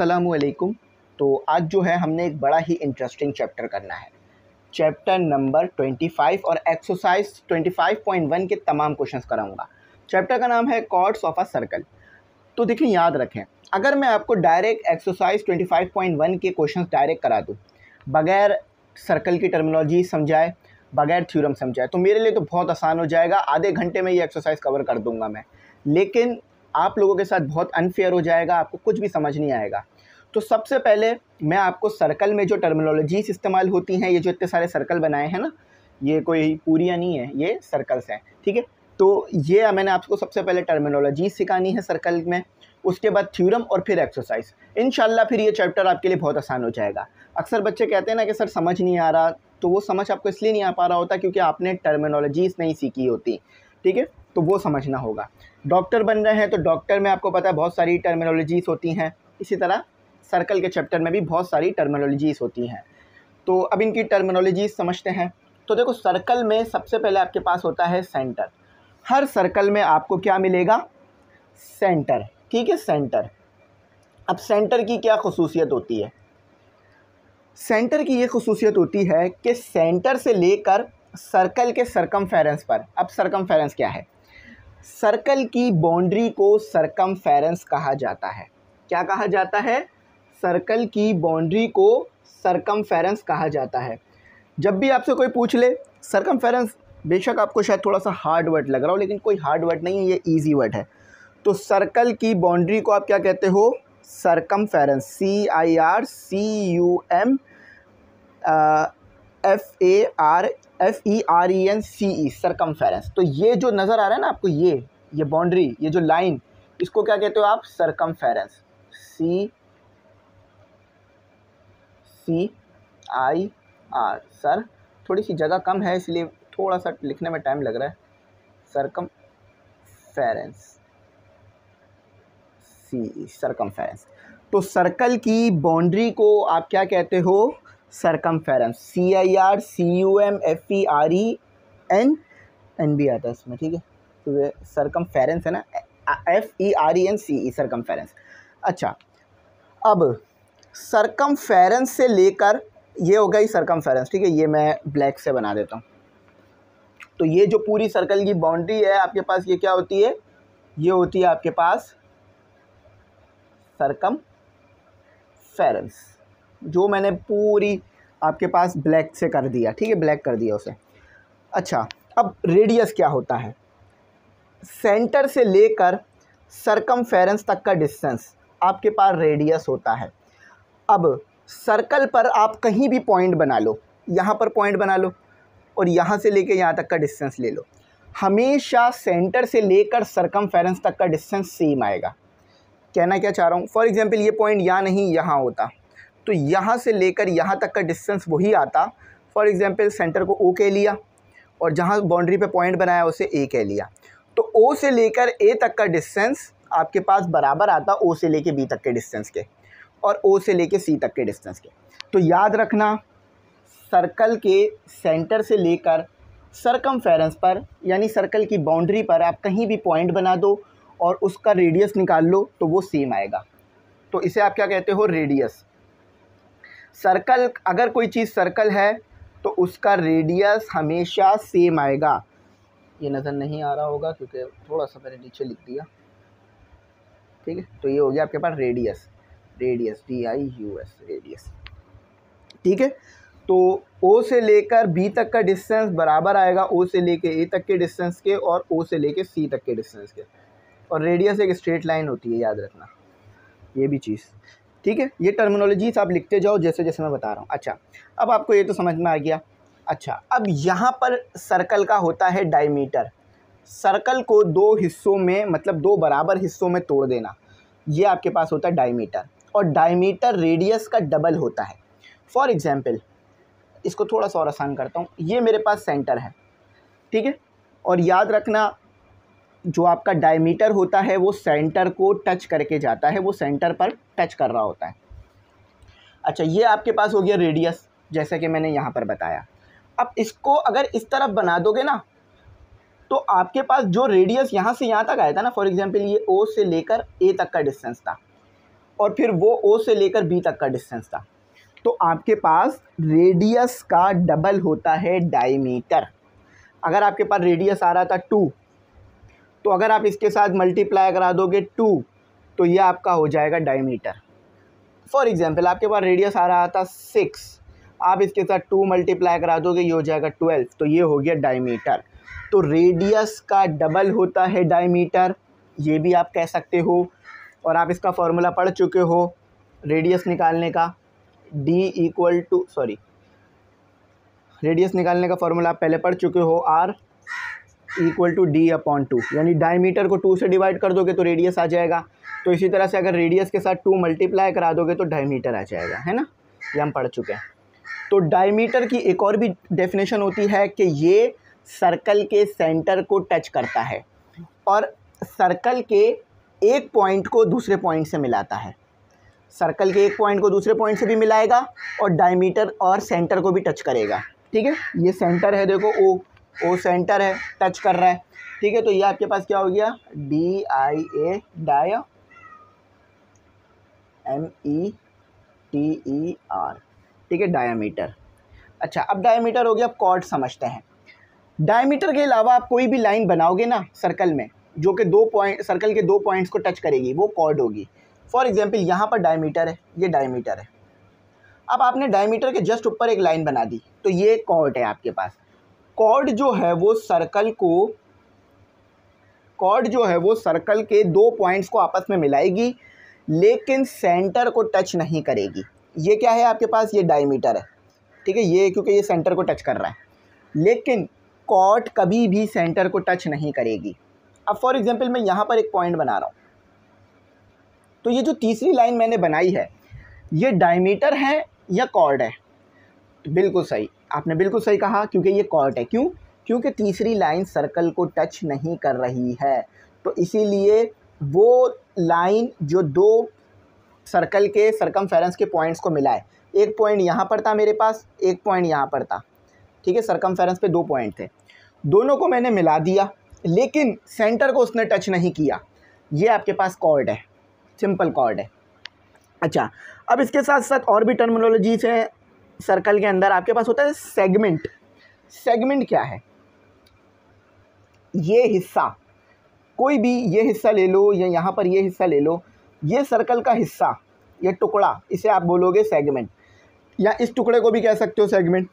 असलकुम तो आज जो है हमने एक बड़ा ही इंटरेस्टिंग चैप्टर करना है। चैप्टर नंबर 25 और एक्सरसाइज 25.1 के तमाम क्वेश्चंस कराऊँगा। चैप्टर का नाम है कॉर्ड्स ऑफ़ अ सर्कल तो देखिए, याद रखें, अगर मैं आपको डायरेक्ट एक्सरसाइज 25.1 के क्वेश्चंस डायरेक्ट करा दूँ, बगैर सर्कल की टर्मिनोलॉजी समझाए, बगैर थ्योरम समझाए तो मेरे लिए तो बहुत आसान हो जाएगा। आधे घंटे में ये एक्सरसाइज कवर कर दूँगा मैं। लेकिन आप लोगों के साथ बहुत अनफेयर हो जाएगा, आपको कुछ भी समझ नहीं आएगा। तो सबसे पहले मैं आपको सर्कल में जो टर्मिनोलॉजीज इस्तेमाल होती हैं, ये जो इतने सारे सर्कल बनाए हैं ना, ये कोई पूरियाँ नहीं है, ये सर्कल्स हैं, ठीक है? तो ये मैंने आपको सबसे पहले टर्मिनोलॉजी सिखानी है सर्कल में, उसके बाद थ्योरम और फिर एक्सरसाइज इन फिर ये चैप्टर आपके लिए बहुत आसान हो जाएगा। अक्सर बच्चे कहते हैं ना कि, सर, समझ नहीं आ रहा। तो वो समझ आपको इसलिए नहीं आ पा रहा होता क्योंकि आपने टर्मिनोलॉजीज नहीं सीखी होती, ठीक है? तो वो समझना होगा। डॉक्टर बन रहे हैं तो डॉक्टर में आपको पता है बहुत सारी टर्मिनोलॉजीज़ होती हैं। इसी तरह सर्कल के चैप्टर में भी बहुत सारी टर्मिनोलॉजीज़ होती हैं। तो अब इनकी टर्मिनोलॉजीज़ समझते हैं। तो देखो, सर्कल में सबसे पहले आपके पास होता है सेंटर हर सर्कल में आपको क्या मिलेगा? सेंटर ठीक है सेंटर अब सेंटर की क्या खसूसियत होती है? सेंटर की ये खसूसियत होती है कि सेंटर से लेकर सर्कल के सरकम पर। अब सरकम क्या है? सर्कल की बाउंड्री को सरकम कहा जाता है। क्या कहा जाता है? सर्कल की बाउंड्री को सरकम कहा जाता है। जब भी आपसे कोई पूछ ले सरकम बेशक आपको शायद थोड़ा सा हार्ड वर्ड लग रहा हो, लेकिन कोई हार्ड वर्ड नहीं है, ये ईजी वर्ड है। तो सर्कल की बाउंड्री को आप क्या कहते हो? Circum C I R C U M F A R F E R E N C E circum तो ये जो नज़र आ रहा है ना आपको, ये ये बाउंड्री ये जो लाइन इसको क्या कहते हो आप? सरकम सी सी, आई, आर। सर, थोड़ी सी जगह कम है, इसलिए थोड़ा सा लिखने में टाइम लग रहा है। सरकम फेरेंस सी सरकम फेरेंस तो सर्कल की बाउंड्री को आप क्या कहते हो? Circumference C I R C U M F E R E N N भी आता है इसमें, ठीक है? तो ये सरकम फेरेंस है ना? F E R E N C E circumference अच्छा अब सरकम से लेकर, ये हो गई सरकम ठीक है? ये मैं ब्लैक से बना देता हूँ। तो ये जो पूरी सर्कल की बाउंड्री है आपके पास, ये क्या होती है? ये होती है आपके पास सरकम फेरेंस जो मैंने पूरी आपके पास ब्लैक से कर दिया, ठीक है? ब्लैक कर दिया उसे। अच्छा अब रेडियस क्या होता है? सेंटर से लेकर सरकम तक का डिस्टेंस आपके पास रेडियस होता है। अब सर्कल पर आप कहीं भी पॉइंट बना लो, यहाँ पर पॉइंट बना लो और यहाँ से लेकर यहाँ तक का डिस्टेंस ले लो। हमेशा सेंटर से लेकर सरकम तक का डिस्टेंस सेम आएगा। कहना क्या चाह रहा हूँ? फॉर एग्ज़ाम्पल ये पॉइंट यहाँ नहीं, यहाँ होता। तो यहाँ से लेकर यहाँ तक का डिस्टेंस वही आता। फॉर एग्ज़ाम्पल सेंटर को ओ कह लिया और जहाँ बाउंड्री पे पॉइंट बनाया, उसे ए कह लिया। तो ओ से लेकर ए तक का डिस्टेंस आपके पास बराबर आता ओ से लेके बी तक के डिस्टेंस के। और ओ से लेके सी तक के डिस्टेंस के। तो याद रखना सर्कल के सेंटर से लेकर सरकम पर, यानी सर्कल की बाउंड्री पर आप कहीं भी पॉइंट बना दो और उसका रेडियस निकाल लो तो वो सेम आएगा। तो इसे आप क्या कहते हो? रेडियस सर्कल अगर कोई चीज़ सर्कल है तो उसका रेडियस हमेशा सेम आएगा। ये नज़र नहीं आ रहा होगा, क्योंकि थोड़ा सा मैंने नीचे लिख दिया। ठीक है? तो ये हो गया आपके पास radius radius D I U S radius ठीक है? तो ओ से लेकर बी तक का डिस्टेंस बराबर आएगा ओ से लेके ए तक के डिस्टेंस के और ओ से लेके सी तक के डिस्टेंस के। और रेडियस एक स्ट्रेट लाइन होती है, याद रखना। ये भी चीज़। ठीक है? ये टर्मिनोलॉजीज आप लिखते जाओ, जैसे जैसे मैं बता रहा हूँ। अच्छा अब आपको ये तो समझ में आ गया। अच्छा अब यहाँ पर सर्कल का होता है डायमीटर सर्कल को दो हिस्सों में मतलब दो बराबर हिस्सों में तोड़ देना। ये आपके पास होता है डायमीटर और डायमीटर रेडियस का डबल होता है। फॉर एग्ज़ाम्पल इसको थोड़ा सा और आसान करता हूँ। ये मेरे पास सेंटर है, ठीक है? और याद रखना, जो आपका डायमीटर होता है, वो सेंटर को टच करके जाता है, वो सेंटर पर टच कर रहा होता है। अच्छा ये आपके पास हो गया रेडियस जैसा कि मैंने यहाँ पर बताया। अब इसको अगर इस तरफ़ बना दोगे ना तो आपके पास जो रेडियस यहाँ से यहाँ तक आया था ना फॉर एग्ज़ाम्पल ये ओ से लेकर ए तक का डिस्टेंस था। और फिर वो ओ से लेकर बी तक का डिस्टेंस था। तो आपके पास रेडियस का डबल होता है डायमीटर अगर आपके पास रेडियस आ रहा था टू तो अगर आप इसके साथ मल्टीप्लाई करा दोगे टू तो ये आपका हो जाएगा डायमीटर फॉर एग्जांपल आपके पास रेडियस आ रहा था सिक्स आप इसके साथ टू मल्टीप्लाई करा दोगे, ये हो जाएगा ट्वेल्व तो ये हो गया डायमीटर तो रेडियस का डबल होता है डायमीटर ये भी आप कह सकते हो। और आप इसका फॉर्मूला पढ़ चुके हो रेडियस निकालने का D equal to sorry radius निकालने का फॉर्मूला आप पहले पढ़ चुके हो R equal to D upon two यानी डायमीटर को टू से डिवाइड कर दोगे तो रेडियस आ जाएगा। तो इसी तरह से अगर रेडियस के साथ टू मल्टीप्लाई करा दोगे तो डायमीटर आ जाएगा, है ना? ये हम पढ़ चुके हैं। तो डायमीटर की एक और भी डेफिनेशन होती है कि ये सर्कल के सेंटर को टच करता है। और सर्कल के एक पॉइंट को दूसरे पॉइंट से मिलाता है। सर्कल के एक पॉइंट को दूसरे पॉइंट से भी मिलाएगा और डायमीटर और सेंटर को भी टच करेगा। ठीक है? ये सेंटर है, देखो, ओ ओ सेंटर है टच कर रहा है। ठीक है? तो ये आपके पास क्या हो गया? D I A dia M E T E R ठीक है? डायामीटर अच्छा अब डायामीटर हो गया, अब कॉर्ड समझते हैं। डायमीटर के अलावा आप कोई भी लाइन बनाओगे ना सर्कल में जो कि दो पॉइंट सर्कल के दो पॉइंट्स को टच करेगी, वो कॉर्ड होगी। फॉर एग्जांपल यहाँ पर डायमीटर है, ये डायमीटर है। अब आपने डायमीटर के जस्ट ऊपर एक लाइन बना दी तो ये कॉर्ड है आपके पास। कॉर्ड जो है वो सर्कल को कॉर्ड जो है वो सर्कल के दो पॉइंट्स को आपस में मिलाएगी, लेकिन सेंटर को टच नहीं करेगी। ये क्या है आपके पास? ये डायमीटर है। ठीक है, ये क्योंकि ये सेंटर को टच कर रहा है। लेकिन कॉर्ड कभी भी सेंटर को टच नहीं करेगी। अब फॉर एग्जांपल मैं यहाँ पर एक पॉइंट बना रहा हूँ। तो ये जो तीसरी लाइन मैंने बनाई है, ये डायमीटर है या कॉर्ड है? तो बिल्कुल सही। आपने बिल्कुल सही कहा, क्योंकि ये कॉर्ड है। क्यों? क्योंकि तीसरी लाइन सर्कल को टच नहीं कर रही है। तो इसीलिए वो लाइन जो दो सर्कल के सरकम के पॉइंट्स को मिलाए एक पॉइंट यहाँ पर था मेरे पास, एक पॉइंट यहाँ पर था। ठीक है? सरकम पे दो पॉइंट थे। दोनों को मैंने मिला दिया। लेकिन सेंटर को उसने टच नहीं किया। ये आपके पास कॉर्ड है। सिंपल कॉर्ड है। अच्छा अब इसके साथ साथ और भी टर्मिनोलॉजीज हैं। सर्कल के अंदर आपके पास होता है सेगमेंट सेगमेंट क्या है? ये हिस्सा। कोई भी ये हिस्सा ले लो या यहाँ पर ये हिस्सा ले लो, ये सर्कल का हिस्सा, ये टुकड़ा, इसे आप बोलोगे सेगमेंट या इस टुकड़े को भी कह सकते हो सेगमेंट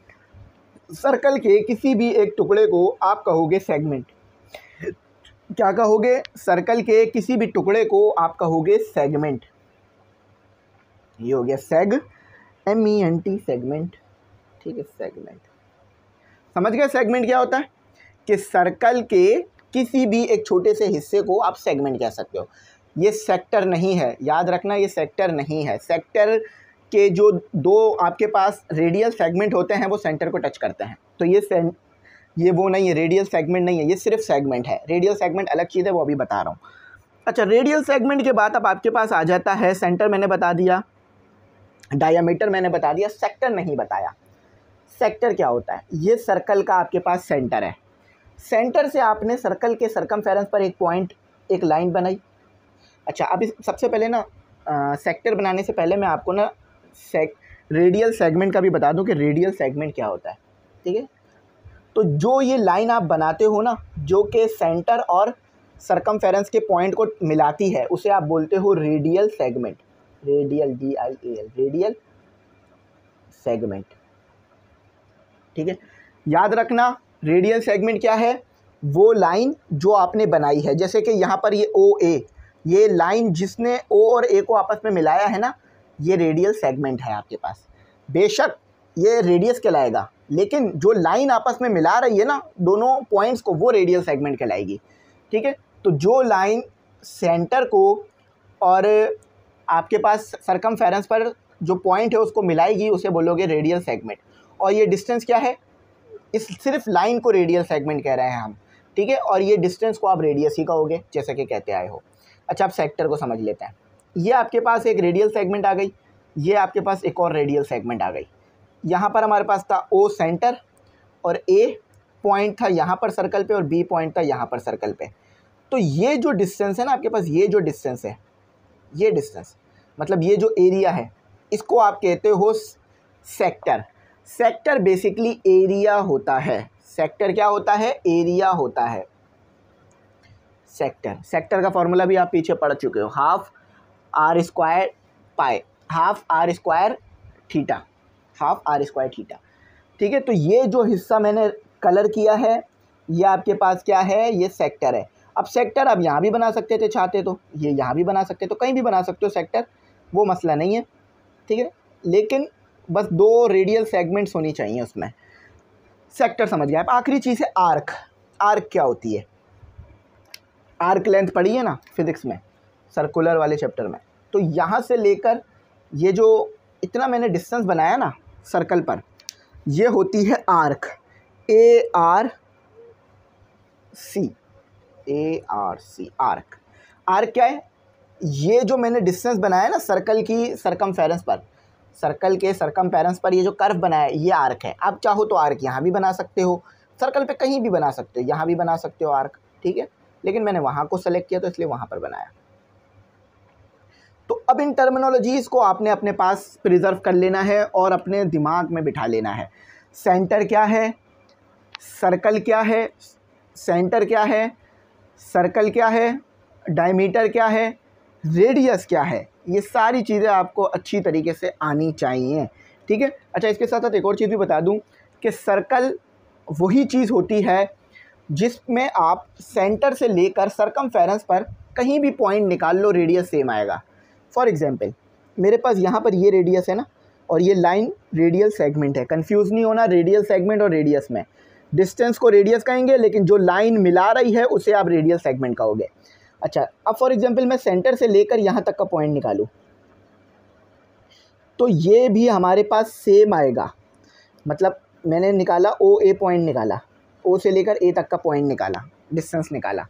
सर्कल के किसी भी एक टुकड़े को आप कहोगे सेगमेंट क्या कहोगे? सर्कल के किसी भी टुकड़े को आप कहोगे सेगमेंट ये हो गया seg M E N T segment ठीक है सेगमेंट समझ गए सेगमेंट क्या होता है? कि सर्कल के किसी भी एक छोटे से हिस्से को आप सेगमेंट कह सकते हो। ये सेक्टर नहीं है। याद रखना, ये सेक्टर नहीं है। सेक्टर के जो दो आपके पास रेडियल सेगमेंट होते हैं, वो सेंटर को टच करते हैं। तो ये ये वो नहीं है रेडियल सेगमेंट नहीं है, ये सिर्फ़ सेगमेंट है। रेडियल सेगमेंट अलग चीज़ है, वो अभी बता रहा हूँ। अच्छा रेडियल सेगमेंट के बाद अब आपके पास आ जाता है सेंटर मैंने बता दिया डायामीटर मैंने बता दिया सेक्टर नहीं बताया। सेक्टर क्या होता है? ये सर्कल का आपके पास सेंटर है। सेंटर से आपने सर्कल के सरकम पर एक पॉइंट एक लाइन बनाई। अच्छा इस, सबसे पहले ना सेक्टर बनाने से पहले मैं आपको ना सेक रेडियल सेगमेंट का भी बता दूँ कि रेडियल सेगमेंट क्या होता है। ठीक है? तो जो ये लाइन आप बनाते हो ना, जो कि सेंटर और सरकम के पॉइंट को मिलाती है, उसे आप बोलते हो radial segment radial D I A L radial segment ठीक है? याद रखना रेडियल सेगमेंट क्या है? वो लाइन जो आपने बनाई है, जैसे कि यहाँ पर ये ओ ए ये लाइन जिसने ओ और ए को आपस में मिलाया है ना, ये रेडियल सेगमेंट है आपके पास. बेशक ये रेडियस कहलाएगा। लेकिन जो लाइन आपस में मिला रही है ना, दोनों पॉइंट्स को वो रेडियल सेगमेंट कहलाएगी। ठीक है? तो जो लाइन सेंटर को और आपके पास सरकम पर जो पॉइंट है उसको मिलाएगी, उसे बोलोगे रेडियल सेगमेंट और ये डिस्टेंस क्या है? इस सिर्फ़ लाइन को रेडियल सेगमेंट कह रहे हैं हम। ठीक है? और ये डिस्टेंस को आप रेडियस ही कहोगे, जैसे कि कहते आए हो। अच्छा आप सेक्टर को समझ लेते हैं। ये आपके पास एक रेडियल सेगमेंट आ गई, ये आपके पास एक और रेडियल सेगमेंट आ गई। यहाँ पर हमारे पास था ओ सेंटर और ए पॉइंट था यहाँ पर सर्कल पे और बी पॉइंट था यहाँ पर सर्कल पे। तो ये जो डिस्टेंस है ना, आपके पास ये जो डिस्टेंस है, ये डिस्टेंस मतलब ये जो एरिया है, इसको आप कहते हो सेक्टर सेक्टर बेसिकली एरिया होता है। सेक्टर क्या होता है? एरिया होता है। सेक्टर सेक्टर का फॉर्मूला भी आप पीछे पढ़ चुके हो। Half R square pi half R square theta half R square theta ठीक है तो ये जो हिस्सा मैंने कलर किया है, ये आपके पास क्या है? ये सेक्टर है। अब सेक्टर आप यहाँ भी बना सकते थे चाहते तो ये यहाँ भी बना सकते तो कहीं भी बना सकते हो सेक्टर वो मसला नहीं है। ठीक है, लेकिन बस दो रेडियल सेगमेंट्स होनी चाहिए उसमें। सेक्टर समझ गए आप? आखिरी चीज़ है आर्क आर्क क्या होती है? आर्क लेंथ पढ़ी है ना फिज़िक्स में सर्कुलर वाले चैप्टर में। तो यहाँ से लेकर ये जो इतना मैंने डिस्टेंस बनाया ना सर्कल पर। ये होती है arc. A R C. A R C, arc. Arc क्या है? ये जो मैंने डिस्टेंस बनाया ना सर्कल की सरकम पर सर्कल के सरकम पर ये जो कर्व बनाया है, ये आर्क है। आप चाहो तो आर्क यहाँ भी बना सकते हो। सर्कल पे कहीं भी बना सकते हो, यहाँ भी बना सकते हो आर्क, ठीक है? लेकिन मैंने वहाँ को सेलेक्ट किया तो इसलिए वहाँ पर बनाया। तो अब इन टर्मिनोलॉजीज़ को आपने अपने पास प्रिजर्व कर लेना है और अपने दिमाग में बिठा लेना है। सेंटर क्या है? सर्कल क्या है? सेंटर क्या है? सर्कल क्या है? डायमीटर क्या है? रेडियस क्या है? ये सारी चीज़ें आपको अच्छी तरीके से आनी चाहिए। ठीक है? अच्छा इसके साथ साथ एक और चीज़ भी बता दूँ कि सर्कल वही चीज़ होती है जिसमें आप सेंटर से लेकर सरकम पर कहीं भी पॉइंट निकाल लो रेडियस सेम आएगा। फॉर एग्ज़ाम्पल मेरे पास यहाँ पर ये रेडियस है ना, और ये लाइन रेडियल सेगमेंट है। कंफ्यूज नहीं होना रेडियल सेगमेंट और रेडियस में। डिस्टेंस को रेडियस कहेंगे, लेकिन जो लाइन मिला रही है, उसे आप रेडियल सेगमेंट कहोगे। अच्छा अब फॉर एग्जांपल मैं सेंटर से लेकर यहाँ तक का पॉइंट निकालूँ। तो ये भी हमारे पास सेम आएगा। मतलब मैंने निकाला ओ ए पॉइंट निकाला। ओ से लेकर ए तक का पॉइंट निकाला। डिस्टेंस निकाला।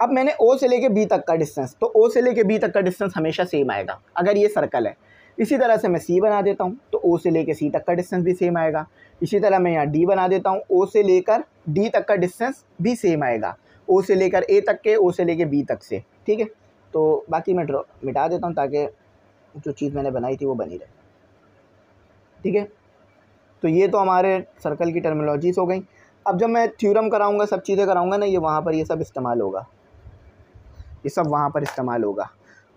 अब मैंने ओ से लेकर बी तक का डिस्टेंस तो ओ से लेकर बी तक का डिस्टेंस हमेशा सेम आएगा, अगर ये सर्कल है। इसी तरह से मैं सी बना देता हूँ तो ओ से लेकर सी तक का डिस्टेंस भी सेम आएगा। इसी तरह मैं यहाँ डी बना देता हूँ ओ से लेकर डी तक का डिस्टेंस भी सेम आएगा। ओ से लेकर ए तक के ओ से लेकर बी तक से, ठीक है? तो बाकी मैं मिटा देता हूँ ताकि जो चीज़ मैंने बनाई थी वो बनी रहे, ठीक है? तो ये तो हमारे सर्कल की टर्मिनोलॉजीज़ हो गई। अब जब मैं थ्योरम कराऊँगा, सब चीज़ें कराऊँगा ना, ये वहाँ पर ये सब इस्तेमाल होगा। ये सब वहाँ पर इस्तेमाल होगा।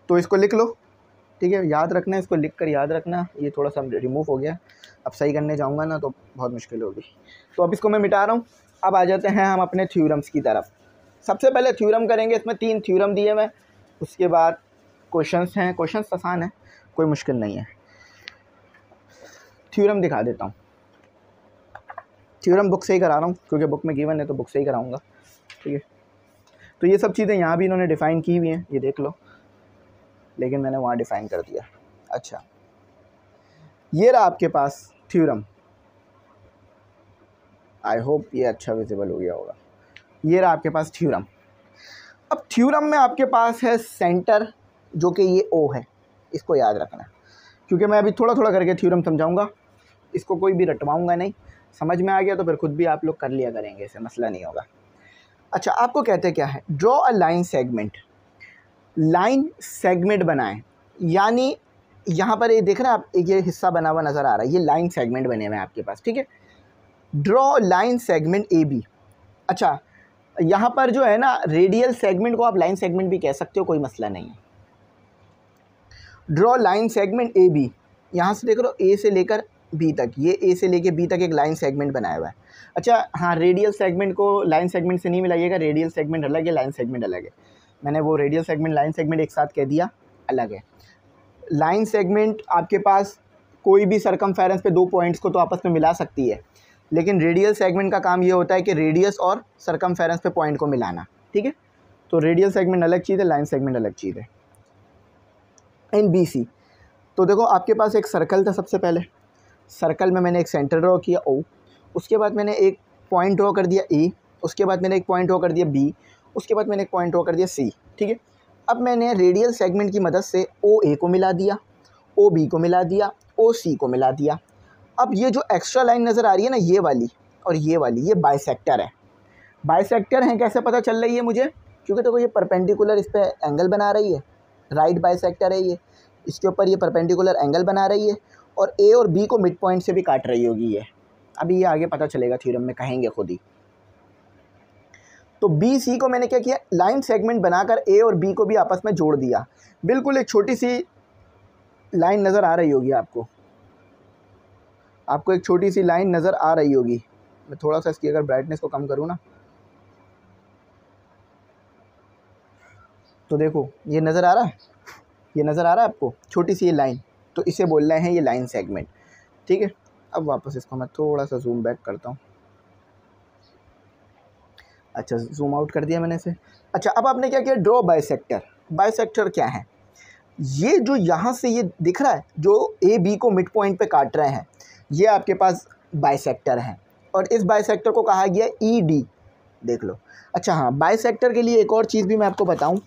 तो इसको लिख लो, ठीक है? याद रखना, इसको लिख कर याद रखना। ये थोड़ा सा रिमूव हो गया। अब सही करने जाऊँगा ना तो बहुत मुश्किल होगी। तो अब इसको मैं मिटा रहा हूँ। अब आ जाते हैं हम अपने थ्योरम्स की तरफ़। सबसे पहले थ्योरम करेंगे। इसमें तीन थ्योरम दिए मैं उसके बाद क्वेश्चंस हैं। क्वेश्चंस आसान हैं। कोई मुश्किल नहीं है। थ्योरम दिखा देता हूँ। थ्योरम बुक से ही करा रहा हूँ, क्योंकि बुक में गिवन है तो बुक से ही कराऊँगा। ठीक है? तो ये सब चीज़ें यहाँ भी इन्होंने डिफ़ाइन की हुई हैं, ये देख लो। लेकिन मैंने वहाँ डिफ़ाइन कर दिया। अच्छा। ये रहा आपके पास थ्योरम आई होप ये अच्छा विजिबल हो गया होगा। ये रहा आपके पास थ्योरम अब थ्योरम में आपके पास है सेंटर जो कि ये ओ है। इसको याद रखना। क्योंकि मैं अभी थोड़ा थोड़ा करके थ्योरम समझाऊँगा। इसको कोई भी रटवाऊँगा नहीं। समझ में आ गया तो फिर खुद भी आप लोग कर लिया करेंगे इसे मसला नहीं होगा। अच्छा आपको कहते क्या है? Draw a line segment line segment बनाएँ. यानी, यहाँ पर ये देख रहे हैं आप ये हिस्सा बना हुआ नज़र आ रहा है। ये लाइन सेगमेंट बने हुए हैं आपके पास, ठीक है? Draw line segment A B अच्छा यहाँ पर जो है ना रेडियल सेगमेंट को आप लाइन सेगमेंट भी कह सकते हो, कोई मसला नहीं है। Draw line segment A B यहाँ से देख लो ए से लेकर बी तक। ये ए से लेके बी तक एक लाइन सेगमेंट बनाया हुआ है। अच्छा हाँ रेडियल सेगमेंट को लाइन सेगमेंट से नहीं मिलाइएगा रेडियल सेगमेंट अलग है लाइन सेगमेंट अलग है। मैंने वो रेडियल सेगमेंट लाइन सेगमेंट एक साथ कह दिया, अलग है। लाइन सेगमेंट आपके पास कोई भी सरकम पे दो पॉइंट्स को तो आपस में मिला सकती है। लेकिन रेडियल सेगमेंट का काम ये होता है कि रेडियस और सरकम पे पॉइंट को मिलाना, ठीक है? तो रेडियल सेगमेंट अलग चीज़ है लाइन सेगमेंट अलग चीज़ है। एन बी सी तो देखो, आपके पास एक सर्कल था सबसे पहले। सर्कल में मैंने एक सेंटर ड्रॉ किया, ओ। उसके बाद मैंने एक पॉइंट ड्रॉ कर दिया ए, उसके बाद मैंने एक पॉइंट ड्रॉ कर दिया बी, उसके बाद मैंने एक पॉइंट ड्रॉ कर दिया सी, ठीक है? अब मैंने रेडियल सेगमेंट की मदद से ओ ए को मिला दिया, ओ बी को मिला दिया, ओ सी को मिला दिया। अब ये जो एक्स्ट्रा लाइन नज़र आ रही है ना, ये वाली, और ये वाली, ये बाइसेक्टर है। बाइसेक्टर हैं, कैसे पता चल रही है मुझे? क्योंकि देखो तो ये परपेंडिकुलर इस पर एंगल बना रही है, राइट बाइसेक्टर है ये, इसके ऊपर ये परपेंडिकुलर एंगल बना रही है और ए और बी को मिड पॉइंट से भी काट रही होगी ये। अभी ये आगे पता चलेगा थ्योरम में, कहेंगे खुद ही। तो बी सी को मैंने क्या किया? लाइन सेगमेंट बनाकर ए और बी को भी आपस में जोड़ दिया। बिल्कुल एक छोटी सी लाइन नज़र आ रही होगी आपको। आपको एक छोटी सी लाइन नज़र आ रही होगी। मैं थोड़ा सा इसकी अगर ब्राइटनेस को कम करूँ ना। तो देखो, ये नज़र आ रहा है? ये नज़र आ रहा है आपको? छोटी सी ये लाइन तो इसे बोल रहे हैं ये लाइन सेगमेंट ठीक है? अब वापस इसको मैं थोड़ा सा जूम बैक करता हूँ। अच्छा जूम आउट कर दिया मैंने इसे। अच्छा अब आपने क्या किया? ड्रॉ बाइसेक्टर बाइसेक्टर क्या है? ये जो यहाँ से ये दिख रहा है, जो ए बी को मिड पॉइंट पे काट रहे हैं, ये आपके पास बाइसेक्टर है। और इस बाई सेक्टर को कहा गया ई डी देख लो। अच्छा हाँ बाई सेक्टर के लिए एक और चीज़ भी मैं आपको बताऊँ।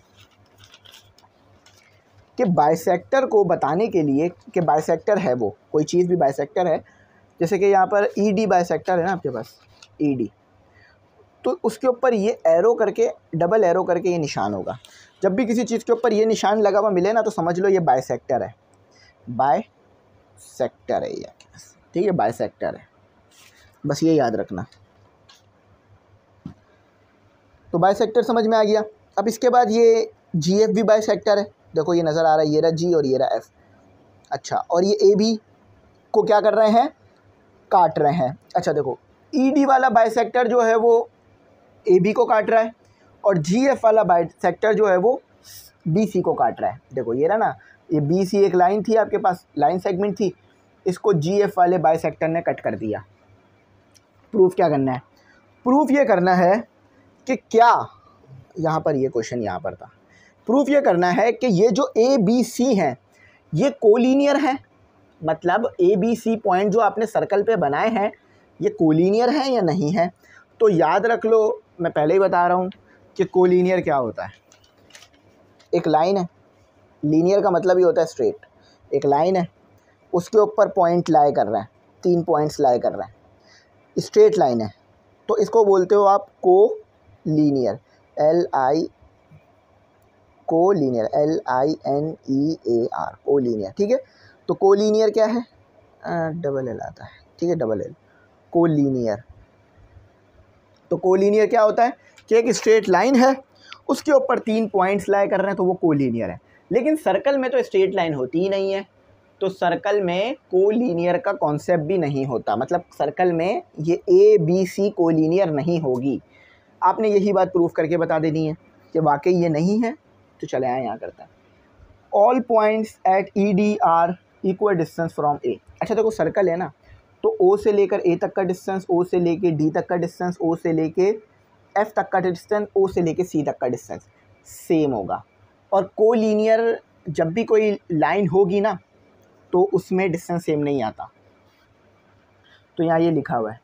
कि बाइसेक्टर को बताने के लिए कि बाइसेक्टर है वो, कोई चीज़ भी बाइसेक्टर है, जैसे कि यहाँ पर ई डी बाइसेक्टर है ना आपके पास ई डी तो उसके ऊपर ये एरो करके डबल एरो करके ये निशान होगा। जब भी किसी चीज़ के ऊपर ये निशान लगा हुआ मिले ना तो समझ लो ये बाई सेक्टर है। बाय सेक्टर है ये ठीक है बाई सेक्टर है। बस ये याद रखना। तो बाई सेक्टर समझ में आ गया। अब इसके बाद ये जी एफ़ भी बाई सेक्टर है। देखो ये नज़र आ रहा है, ये रहा जी और ये रहा एफ़ अच्छा और ये ए बी को क्या कर रहे हैं? काट रहे हैं। अच्छा देखो ई e डी वाला बाई सेक्टर जो है वो ए बी को काट रहा है और जी एफ़ वाला बाई सेक्टर जो है वो बी सी को काट रहा है। देखो ये रहा ना, ये बी सी एक लाइन थी आपके पास लाइन सेगमेंट थी, इसको जी एफ़ वाले बाई सेक्टर ने कट कर दिया। प्रूफ क्या करना है? प्रूफ ये करना है कि क्या यहाँ पर ये क्वेश्चन यहाँ पर था। प्रूफ ये करना है कि ये जो ए बी सी हैं, ये कोलिनियर हैं। मतलब ए बी सी पॉइंट जो आपने सर्कल पे बनाए हैं, ये कोलिनियर हैं या नहीं है? तो याद रख लो, मैं पहले ही बता रहा हूँ कि कोलिनियर क्या होता है। एक लाइन है। लीनियर का मतलब ही होता है स्ट्रेट एक लाइन है। उसके ऊपर पॉइंट लाई कर रहा है। तीन पॉइंट्स लाई कर रहा है। स्ट्रेट लाइन है। तो इसको बोलते हो आप को लीनियर एल आई को linear L I N E A R को लीनियर ठीक है? तो को लीनियर क्या है? डबल एल आता है, ठीक है? डबल एल को लीनियर तो कोलिनियर क्या होता है? कि एक स्ट्रेट लाइन है, उसके ऊपर तीन पॉइंट्स लाए कर रहे हैं तो वो कोलिनियर है। लेकिन सर्कल में तो स्ट्रेट लाइन होती ही नहीं है तो सर्कल में कोलिनियर का कॉन्सेप्ट भी नहीं होता। मतलब सर्कल में ये ए बी सी कोलिनियर नहीं होगी। आपने यही बात प्रूफ करके बता देनी है कि वाकई ये नहीं है। तो चले आए यहाँ करते हैं। All points at E D are equal distance from A अच्छा देखो सर्कल है ना तो ओ से लेकर ए तक का डिस्टेंस ओ से लेके डी तक का डिस्टेंस ओ से लेके एफ़ तक का डिस्टेंस ओ से लेके सी तक का डिस्टेंस सेम होगा। और को लीनियर जब भी कोई लाइन होगी ना तो उसमें डिस्टेंस सेम नहीं आता। तो यहाँ ये लिखा हुआ है।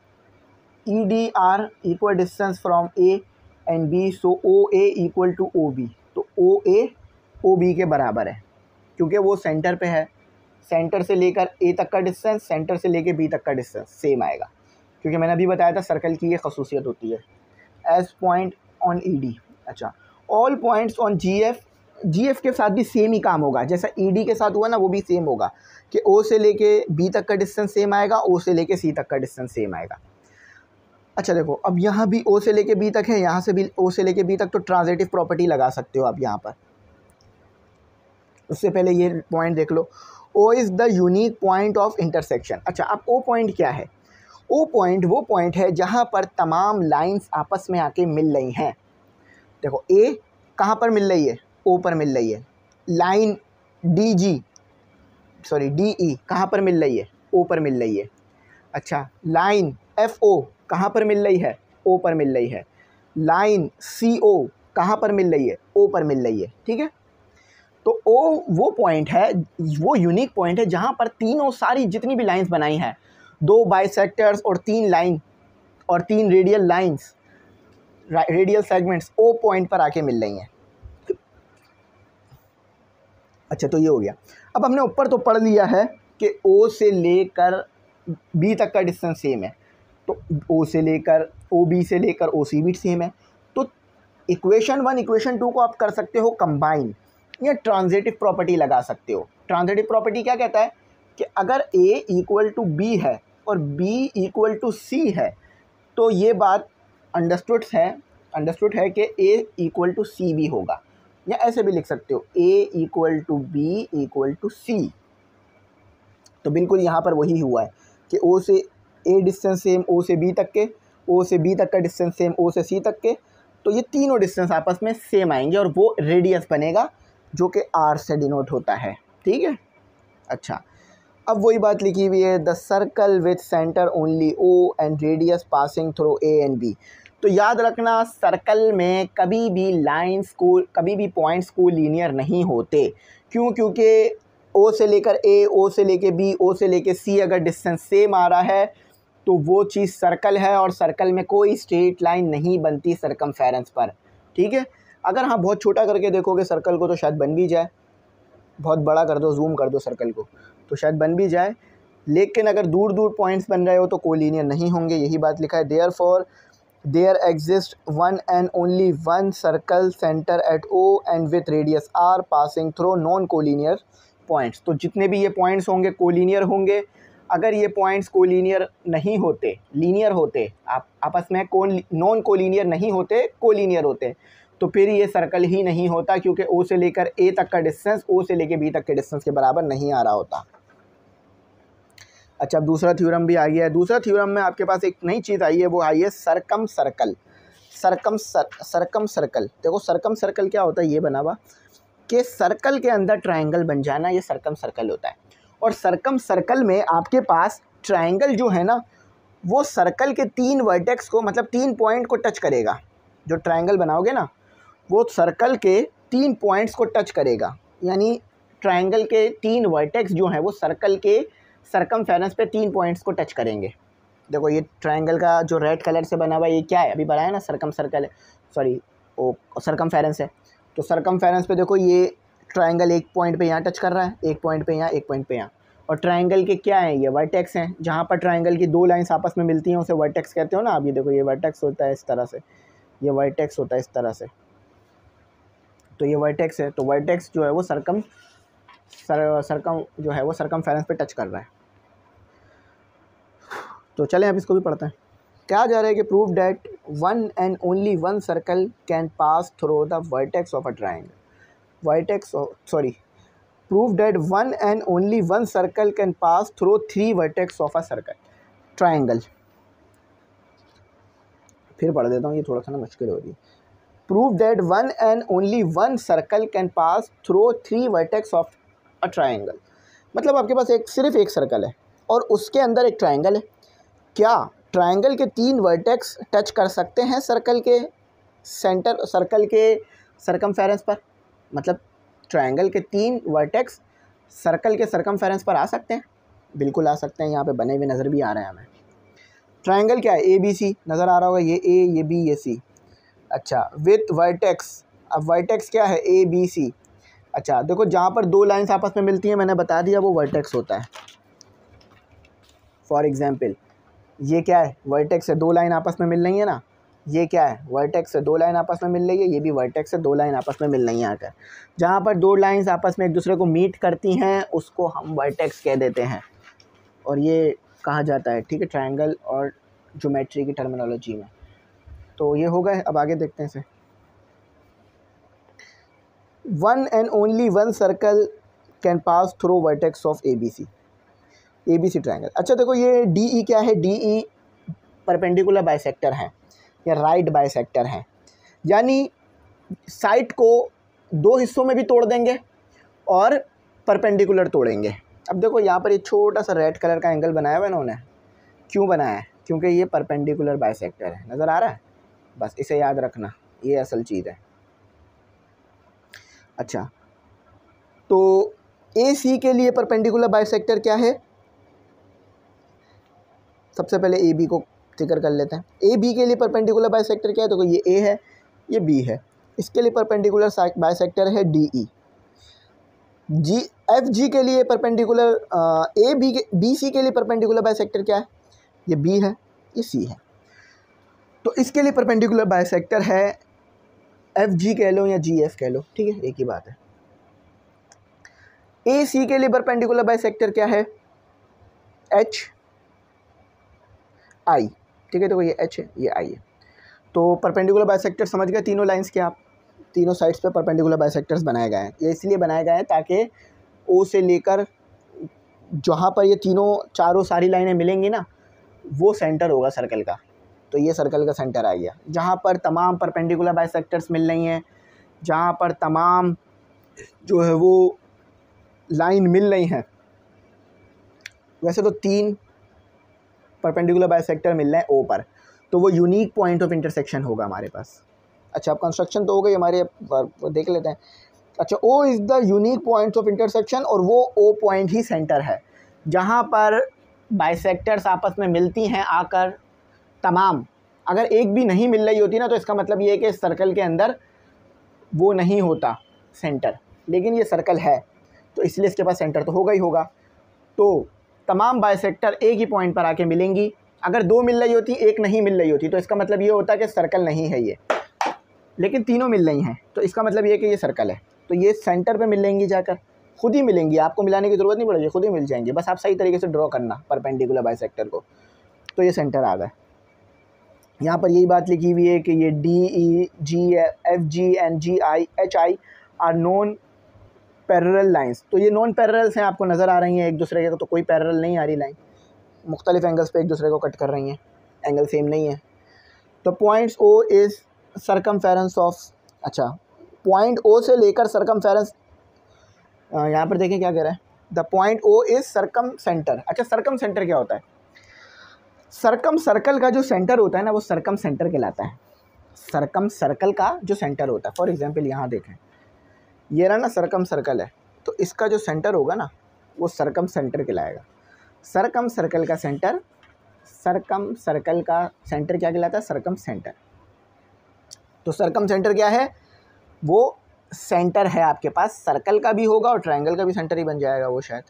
E D are equal distance from A and B so O A equal to O B O A O B के बराबर है, क्योंकि वो सेंटर पे है। सेंटर से लेकर ए तक का डिस्टेंस सेंटर से लेकर बी तक का डिस्टेंस सेम आएगा। क्योंकि मैंने अभी बताया था सर्कल की ये खसूसियत होती है। S point on E D अच्छा। All points on G F G F के साथ भी सेम ही काम होगा। जैसा ई e डी के साथ हुआ ना, वो भी सेम होगा। कि ओ से लेके बी तक का डिस्टेंस सेम आएगा ओ से लेके सी तक का डिस्टेंस सेम आएगा। अच्छा देखो, अब यहाँ भी ओ से लेके बी तक है, यहाँ से भी ओ से लेके बी तक तो ट्रांजेटिव प्रॉपर्टी लगा सकते हो आप यहाँ पर। उससे पहले ये पॉइंट देख लो। O is the unique point of intersection अच्छा अब ओ पॉइंट क्या है? ओ पॉइंट वो पॉइंट है जहाँ पर तमाम लाइंस आपस में आके मिल रही हैं। देखो ए कहाँ पर मिल रही है? ओ पर मिल रही है। Line D G sorry D E कहाँ पर मिल रही है? ओ पर मिल रही है। अच्छा लाइन एफ़ ओ कहाँ पर मिल रही है? ओ पर मिल रही है। लाइन सी ओ कहाँ पर मिल रही है? ओ पर मिल रही है, ठीक है? तो ओ वो पॉइंट है, वो यूनिक पॉइंट है जहाँ पर तीनों सारी जितनी भी लाइंस बनाई हैं, दो बाइसेक्टर्स और तीन लाइन और तीन radial lines radial segments O point पर आके मिल रही हैं। अच्छा तो ये हो गया। अब हमने ऊपर तो पढ़ लिया है कि ओ से लेकर बी तक का डिस्टेंस सेम है। तो ओ से लेकर ओ बी से लेकर ओ सी भी सेम है। तो इक्वेशन वन इक्वेशन टू को आप कर सकते हो कंबाइन या ट्रांजिटिव प्रॉपर्टी लगा सकते हो। ट्रांजिटिव प्रॉपर्टी क्या कहता है? कि अगर ए इक्वल टू बी है और बी इक्वल टू सी है तो ये बात अंडरस्टूड है। अंडरस्टूड है कि ए इक्वल टू सी भी होगा। या ऐसे भी लिख सकते हो A equal to B equal to C तो बिल्कुल यहाँ पर वही हुआ है कि ओ से ए डिस्टेंस सेम ओ से बी तक के ओ से बी तक का डिस्टेंस सेम ओ से सी तक के तो ये तीनों डिस्टेंस आपस में सेम आएँगे और वो रेडियस बनेगा जो कि आर से डिनोट होता है। ठीक है? अच्छा अब वही बात लिखी हुई है the circle with centre only O and radius passing through A and B तो याद रखना सर्कल में कभी भी लाइंस को, कभी भी पॉइंट्स को लीनियर नहीं होते। क्यों? क्योंकि ओ से लेकर ए ओ से लेकर बी ओ से लेकर सी अगर डिस्टेंस सेम आ रहा है तो वो चीज़ सर्कल है और सर्कल में कोई स्ट्रेट लाइन नहीं बनती सरकम पर। ठीक है? अगर हाँ बहुत छोटा करके देखोगे सर्कल को तो शायद बन भी जाए। बहुत बड़ा कर दो जूम कर दो सर्कल को तो शायद बन भी जाए। लेकिन अगर दूर दूर पॉइंट्स बन रहे हो तो कोलिनियर नहीं होंगे, यही बात लिखा है। Therefore there exist one and only one circle centre at O and with radius R passing through non collinear points तो जितने भी ये पॉइंट्स होंगे कोलिनियर होंगे अगर ये पॉइंट्स कोलिनियर नहीं होते लीनियर होते, आप, आपस में कौन नॉन कोलिनियर नहीं होते कोलिनियर होते तो फिर ये सर्कल ही नहीं होता क्योंकि ओ से लेकर ए तक का डिस्टेंस ओ से लेकर बी तक के डिस्टेंस के बराबर नहीं आ रहा होता। अच्छा अब दूसरा थ्योरम भी आ गया है। दूसरा थ्योरम में आपके पास एक नई चीज़ आई है, वो आई है circumcircle circum sir circumcircle देखो सरकम सर्कल क्या होता है? ये बना हुआ कि सर्कल के अंदर ट्राइंगल बन जाना, ये सरकम सर्कल होता है। और सरकम सर्कल में आपके पास ट्राइंगल जो है ना, वो सर्कल के तीन वर्टेक्स को मतलब तीन पॉइंट को टच करेगा। जो ट्राइंगल बनाओगे ना, वो सर्कल के तीन पॉइंट्स को टच करेगा। यानी ट्राइंगल के तीन वर्टेक्स जो हैं, वो सर्कल के सरकम पे तीन पॉइंट्स को टच करेंगे। देखो, ये ट्राइंगल का जो रेड कलर से बना हुआ, ये क्या है? अभी बनाया ना सरकम सर्कल है। सॉरी वो सरकम है। तो सरकम पे देखो, ये ट्राइंगल एक पॉइंट पे यहाँ टच कर रहा है, एक पॉइंट पे यहाँ, एक पॉइंट पे यहाँ। और ट्राइंगल के क्या हैं ये वर्टेक्स हैं? जहाँ पर ट्राइंगल की दो लाइंस आपस में मिलती हैं, उसे वर्टेक्स कहते हो ना? आप ये देखो, ये वर्टेक्स होता है इस तरह से। ये वर्टेक्स होता है इस तरह से। तो ये वर्टेक्स है तो वर्टेक्स जो है वो सरकम, सर, सरकम जो है वो सरकम फेरेंस पे टच कर रहा है। तो चलें, अब इसको भी पढ़ते हैं। क्या जा रहा है कि prove that one and only one circle can pass through the vertex of a triangle vertex sorry prove that one and only one circle can pass through three vertex of a circle triangle फिर पढ़ देता हूँ, ये थोड़ा सा ना मुश्किल हो रही है। Prove that one and only one circle can pass through three vertex of a triangle मतलब आपके पास एक, सिर्फ़ एक सर्कल है, और उसके अंदर एक ट्राइंगल है। क्या ट्राइंगल के तीन वर्टेक्स टच कर सकते हैं सर्कल के सेंटर सर्कल के सरकम पर? मतलब ट्राइंगल के तीन वर्टेक्स सर्कल के सरकम पर आ सकते हैं। बिल्कुल आ सकते हैं, यहाँ पे बने हुए नज़र भी आ रहे हैं हमें। ट्राइंगल क्या है? ए बी सी नज़र आ रहा होगा, ये ए ये बी ये सी अच्छा विथ वर्टेक्स अब वर्टेक्स क्या है? ए बी सी अच्छा देखो, जहाँ पर दो लाइन्स आपस में मिलती हैं, मैंने बता दिया, वो वर्टेक्स होता है। फॉर एग्ज़ाम्पल ये क्या है? वर्टेक्स है दो लाइन आपस में मिल रही है ना। ये क्या है? वर्टेक्स से दो लाइन आपस में मिल रही है, ये भी वर्टेक्स से दो लाइन आपस में मिल रही है आकर। जहाँ पर दो लाइन्स आपस में एक दूसरे को मीट करती हैं, उसको हम वर्टेक्स कह देते हैं। और ये कहा जाता है, ठीक है ट्रायंगल और जोमेट्री की टर्मिनोलॉजी में। तो ये हो गए, अब आगे देखते हैं इसे। One and only one circle can pass through vertex of A B C A B C triangle अच्छा देखो ये डी ई क्या है? डी ई परपेंडिकुलर बाइसेक्टर है। या राइट बाइसेक्टर है। यानी साइट को दो हिस्सों में भी तोड़ देंगे और परपेंडिकुलर तोड़ेंगे। अब देखो, यहाँ पर ये छोटा सा रेड कलर का एंगल बनाया हुआ इन्होंने। क्यों बनाया है? क्योंकि ये परपेंडिकुलर बाइसेक्टर है। नज़र आ रहा है? बस इसे याद रखना, ये असल चीज़ है। अच्छा तो ए सी के लिए परपेंडिकुलर बाइसेक्टर क्या है? सबसे पहले ए बी को ज़िक्र कर लेते हैं। ए, बी के लिए परपेंडिकुलर बाइसेक्टर क्या है? तो ये ए है, ये बी है। इसके लिए परपेंडिकुलर बाइसेक्टर है D E. G, F G के लिए परपेंडिकुलर ए, बी के, बी सी के लिए परपेंडिकुलर बाइसेक्टर क्या है? ये बी है, ये सी है। तो इसके लिए परपेंडिकुलर बाइसेक्टर है, एफ़ जी कह लो या जी एफ़ कह लो, ठीक है? एक ही बात है। ए, सी के लिए परपेंडिकुलर बाइसेक्टर क्या है? H, I. ठीक है, देखो ये एच है, ये आई है। तो परपेंडिकुलर बाइसेक्टर समझ गए तीनों लाइंस के आप? तीनों साइड्स पे परपेंडिकुलर बाइसेक्टर्स बनाए गए हैं। ये इसलिए बनाए गए हैं ताकि ओ से लेकर जहाँ पर ये तीनों, चारों सारी लाइनें मिलेंगी ना, वो सेंटर होगा सर्कल का। तो ये सर्कल का सेंटर आ गया। जहाँ पर तमाम परपेंडिकुलर बाइसेक्टर्स मिल रही हैं, जहाँ पर तमाम जो है वो लाइन मिल रही हैं, वैसे तो तीन परपेंडिकुलर बाइसेक्टर मिल रहे हैं ओ पर तो वो यूनिक पॉइंट ऑफ़ इंटरसेक्शन होगा हमारे पास। अच्छा अब कंस्ट्रक्शन तो हो गई हमारे देख लेते हैं। अच्छा O is the unique point of intersection और वो ओ पॉइंट ही सेंटर है, जहाँ पर बाइसेक्टर्स आपस में मिलती हैं आकर तमाम। अगर एक भी नहीं मिल रही होती ना तो इसका मतलब ये है कि सर्कल के अंदर वो नहीं होता सेंटर लेकिन ये सर्कल है तो इसलिए इसके पास सेंटर तो होगा ही होगा। तो तमाम बाइसेक्टर एक ही पॉइंट पर आके मिलेंगी। अगर दो मिल रही होती, एक नहीं मिल रही होती तो इसका मतलब ये होता कि सर्कल नहीं है ये। लेकिन तीनों मिल रही हैं तो इसका मतलब ये कि ये सर्कल है। तो ये सेंटर पे मिल लेंगी जाकर, खुद ही मिलेंगी। आपको मिलाने की ज़रूरत नहीं पड़ेगी, खुद ही मिल जाएँगे। बस आप सही तरीके से ड्रॉ करना परपेंडिकुलर बाइसेक्टर को। तो ये सेंटर आ गए। यहाँ पर यही बात लिखी हुई है कि ये D E G F G N G I H I are non parallel lines तो ये नॉन पैरल्स हैं, आपको नज़र आ रही हैं एक दूसरे के तो कोई पैरल नहीं आ रही लाइन मुख्तलिफ़ एंगल्स पे एक दूसरे को कट कर रही हैं. एंगल सेम नहीं है. तो points O is circum of अच्छा पॉइंट ओ से लेकर सरकम फेरेंस यहाँ पर देखें क्या कह रहा है? The point O is circumcentre अच्छा सरकम सेंटर क्या होता है? सरकम सर्कल का जो सेंटर होता है ना, वो सरकम सेंटर कहलाता है. सरकम सर्कल का जो सेंटर होता है. फॉर एग्ज़ाम्पल यहाँ देखें. ये रहा ना सरकम सर्कल है। तो इसका जो सेंटर होगा ना, वो सरकम सेंटर कहलाएगा। सरकम सर्कल का सेंटर सरकम सर्कल का सेंटर क्या कहलाता है? सरकम सेंटर तो सरकम सेंटर क्या है? वो सेंटर है आपके पास। सर्कल का भी होगा और ट्रायंगल का भी सेंटर ही बन जाएगा वो शायद।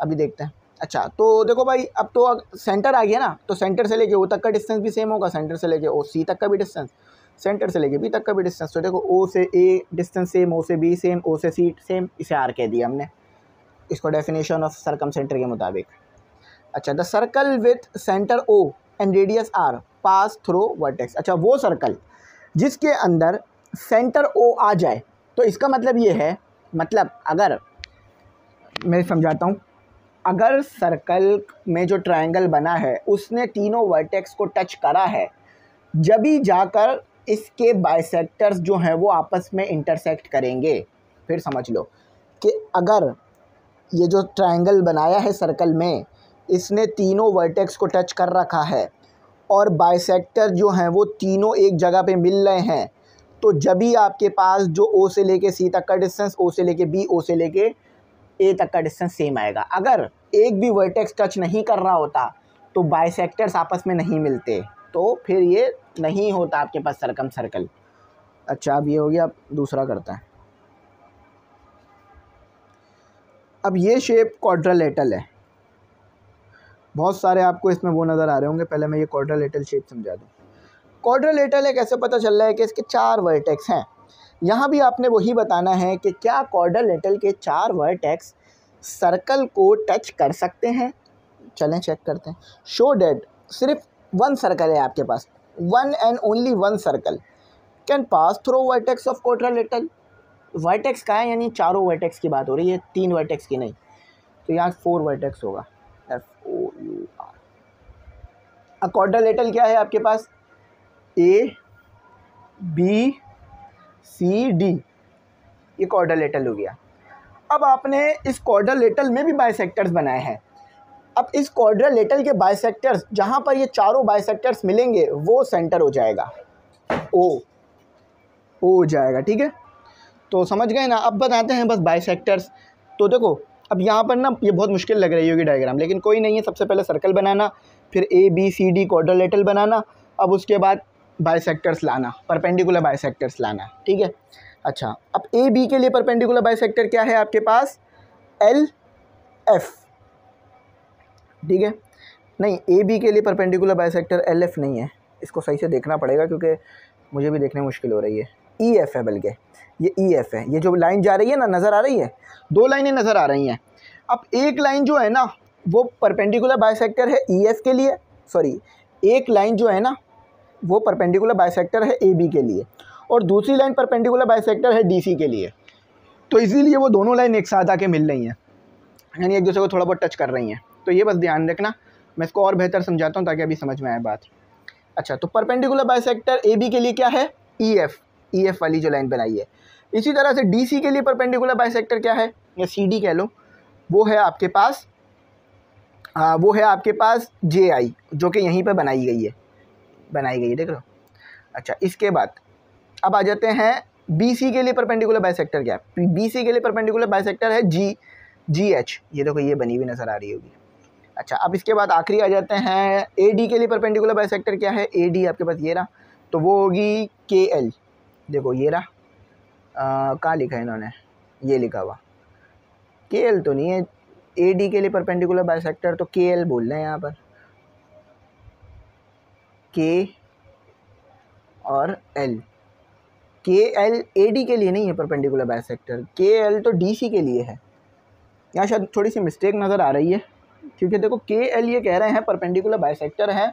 अभी देखते हैं। अच्छा तो देखो भाई, अब तो सेंटर आ गया ना तो सेंटर से लेके ओ तक का डिस्टेंस भी सेम होगा। सेंटर से लेके ओ सी तक का भी डिस्टेंस सेंटर से लेके बी तक का भी डिस्टेंस तो देखो ओ से ए डिस्टेंस सेम ओ से बी सेम ओ से सी सेम इसे आर कह दिया हमने। इसको डेफिनेशन ऑफ़ सरकम सेंटर के मुताबिक। अच्छा the circle with centre O and radius R pass through vertex अच्छा वो सर्कल जिसके अंदर सेंटर ओ आ जाए तो इसका मतलब ये है मतलब अगर, मैं समझाता हूँ, अगर सर्कल में जो ट्रायंगल बना है, उसने तीनों वर्टेक्स को टच करा है, जब ही जाकर इसके बाइसेक्टर्स जो हैं, वो आपस में इंटरसेक्ट करेंगे। फिर समझ लो कि अगर ये जो ट्रायंगल बनाया है सर्कल में, इसने तीनों वर्टेक्स को टच कर रखा है और बाइसेक्टर जो हैं, वो तीनों एक जगह पे मिल रहे हैं तो जब भी आपके पास जो ओ से लेके सी तक का डिस्टेंस ओ से लेके बी ओ से लेके ए तक का डिस्टेंस सेम आएगा। अगर एक भी वर्टेक्स टच नहीं कर रहा होता तो बाइसेक्टर्स आपस में नहीं मिलते। तो फिर ये नहीं होता आपके पास सरकम सर्कल। अच्छा अब ये हो गया, अब दूसरा करता है। अब ये शेप क्वाड्रलेटल है। बहुत सारे आपको इसमें वो नज़र आ रहे होंगे, पहले मैं ये क्वाड्रलेटल शेप समझा दूँ। क्वाड्रलेटल है, कैसे पता चल रहा है कि इसके चार वर्टेक्स हैं? यहाँ भी आपने वही बताना है कि क्या क्वाड्रलेटल के चार वर्टेक्स सर्कल को टच कर सकते हैं? चलें चेक करते हैं। शो डेड सिर्फ़ वन सर्कल है आपके पास। One and only one circle can pass through vertex of quadrilateral vertex का है? यानी चारों वर्टेक्स की बात हो रही है, तीन वर्टेक्स की नहीं। तो यहाँ फोर वर्टेक्स होगा। F O U R quadrilateral क्या है आपके पास? ए बी सी डी ये क्वाड्रलेटल हो गया। अब आपने इस क्वाड्रलेटल में भी बाइसेक्टर्स बनाए हैं। अब इस क्वाड्रलेटल के बाइसेक्टर्स जहाँ पर ये चारों बाइसेक्टर्स मिलेंगे, वो सेंटर हो जाएगा। ओ ओ हो जाएगा, ठीक है? तो समझ गए ना? अब बताते हैं बस बाइसेक्टर्स तो देखो, अब यहाँ पर ना ये बहुत मुश्किल लग रही होगी डायग्राम लेकिन कोई नहीं है, सबसे पहले सर्कल बनाना, फिर A B C D quadrilateral बनाना, अब उसके बाद बाइसेक्टर्स लाना परपेंडिकुलर बाइसेक्टर्स लाना, ठीक है? अच्छा अब ए बी के लिए परपेंडिकुलर बाइसेक्टर क्या है आपके पास? एल एफ़ ठीक है? नहीं ए बी के लिए परपेंडिकुलर बाइसेक्टर एल एफ़ नहीं है। इसको सही से देखना पड़ेगा क्योंकि मुझे भी देखने मुश्किल हो रही है। ई एफ़ है बल्कि, ये ई एफ़ है। ये जो लाइन जा रही है ना, नज़र आ रही है? दो लाइनें नज़र आ रही हैं। अब एक लाइन जो है ना, वो परपेंडिकुलर बाइसेक्टर है ई एफ़ के लिए। सॉरी एक लाइन जो है ना, वो परपेंडिकुलर बाइसेक्टर है ए बी के लिए। और दूसरी लाइन परपेंडिकुलर बाइसेक्टर है डी सी के लिए। तो इसीलिए वो दोनों लाइन एक साथ आके मिल रही हैं। यानी एक दूसरे को थोड़ा बहुत टच कर रही हैं। तो ये बस ध्यान रखना। मैं इसको और बेहतर समझाता हूँ ताकि अभी समझ में आए बात। अच्छा तो परपेंडिकुलर बाइसेक्टर ए बी के लिए क्या है? ई एफ़ ई एफ़ वाली जो लाइन बनाई है। इसी तरह से डी सी के लिए परपेंडिकुलर बाइसेक्टर क्या है? या सी डी कह लो। वो है आपके पास आ, वो है आपके पास जे आई जो कि यहीं पर बनाई गई है। बनाई गई है देख लो। अच्छा इसके बाद अब आ जाते हैं बी सी के लिए परपेंडिकुलर बाइसेक्टर क्या है? बी सी के लिए परपेंडिकुलर बाइसेक्टर है जी जी एच ये देखो ये बनी हुई नज़र आ रही होगी। अच्छा अब इसके बाद आखिरी आ जाते हैं ए डी के लिए परपेंडिकुलर बाइसेक्टर क्या है? ए डी आपके पास ये रहा तो वो होगी के एल देखो, ये रहा। कहाँ लिखा है इन्होंने? ये लिखा हुआ। के एल तो नहीं है ए डी के लिए परपेंडिकुलर बाइसेक्टर तो के एल बोल रहे हैं यहाँ पर। के और एल के एल ए डी के लिए नहीं है परपेंडिकुलर बाइसेक्टर के एल तो डी सी के लिए है। यहाँ शायद थोड़ी सी मिस्टेक नज़र आ रही है। क्योंकि देखो के एल ये कह रहे हैं परपेंडिकुलर बाइसेक्टर है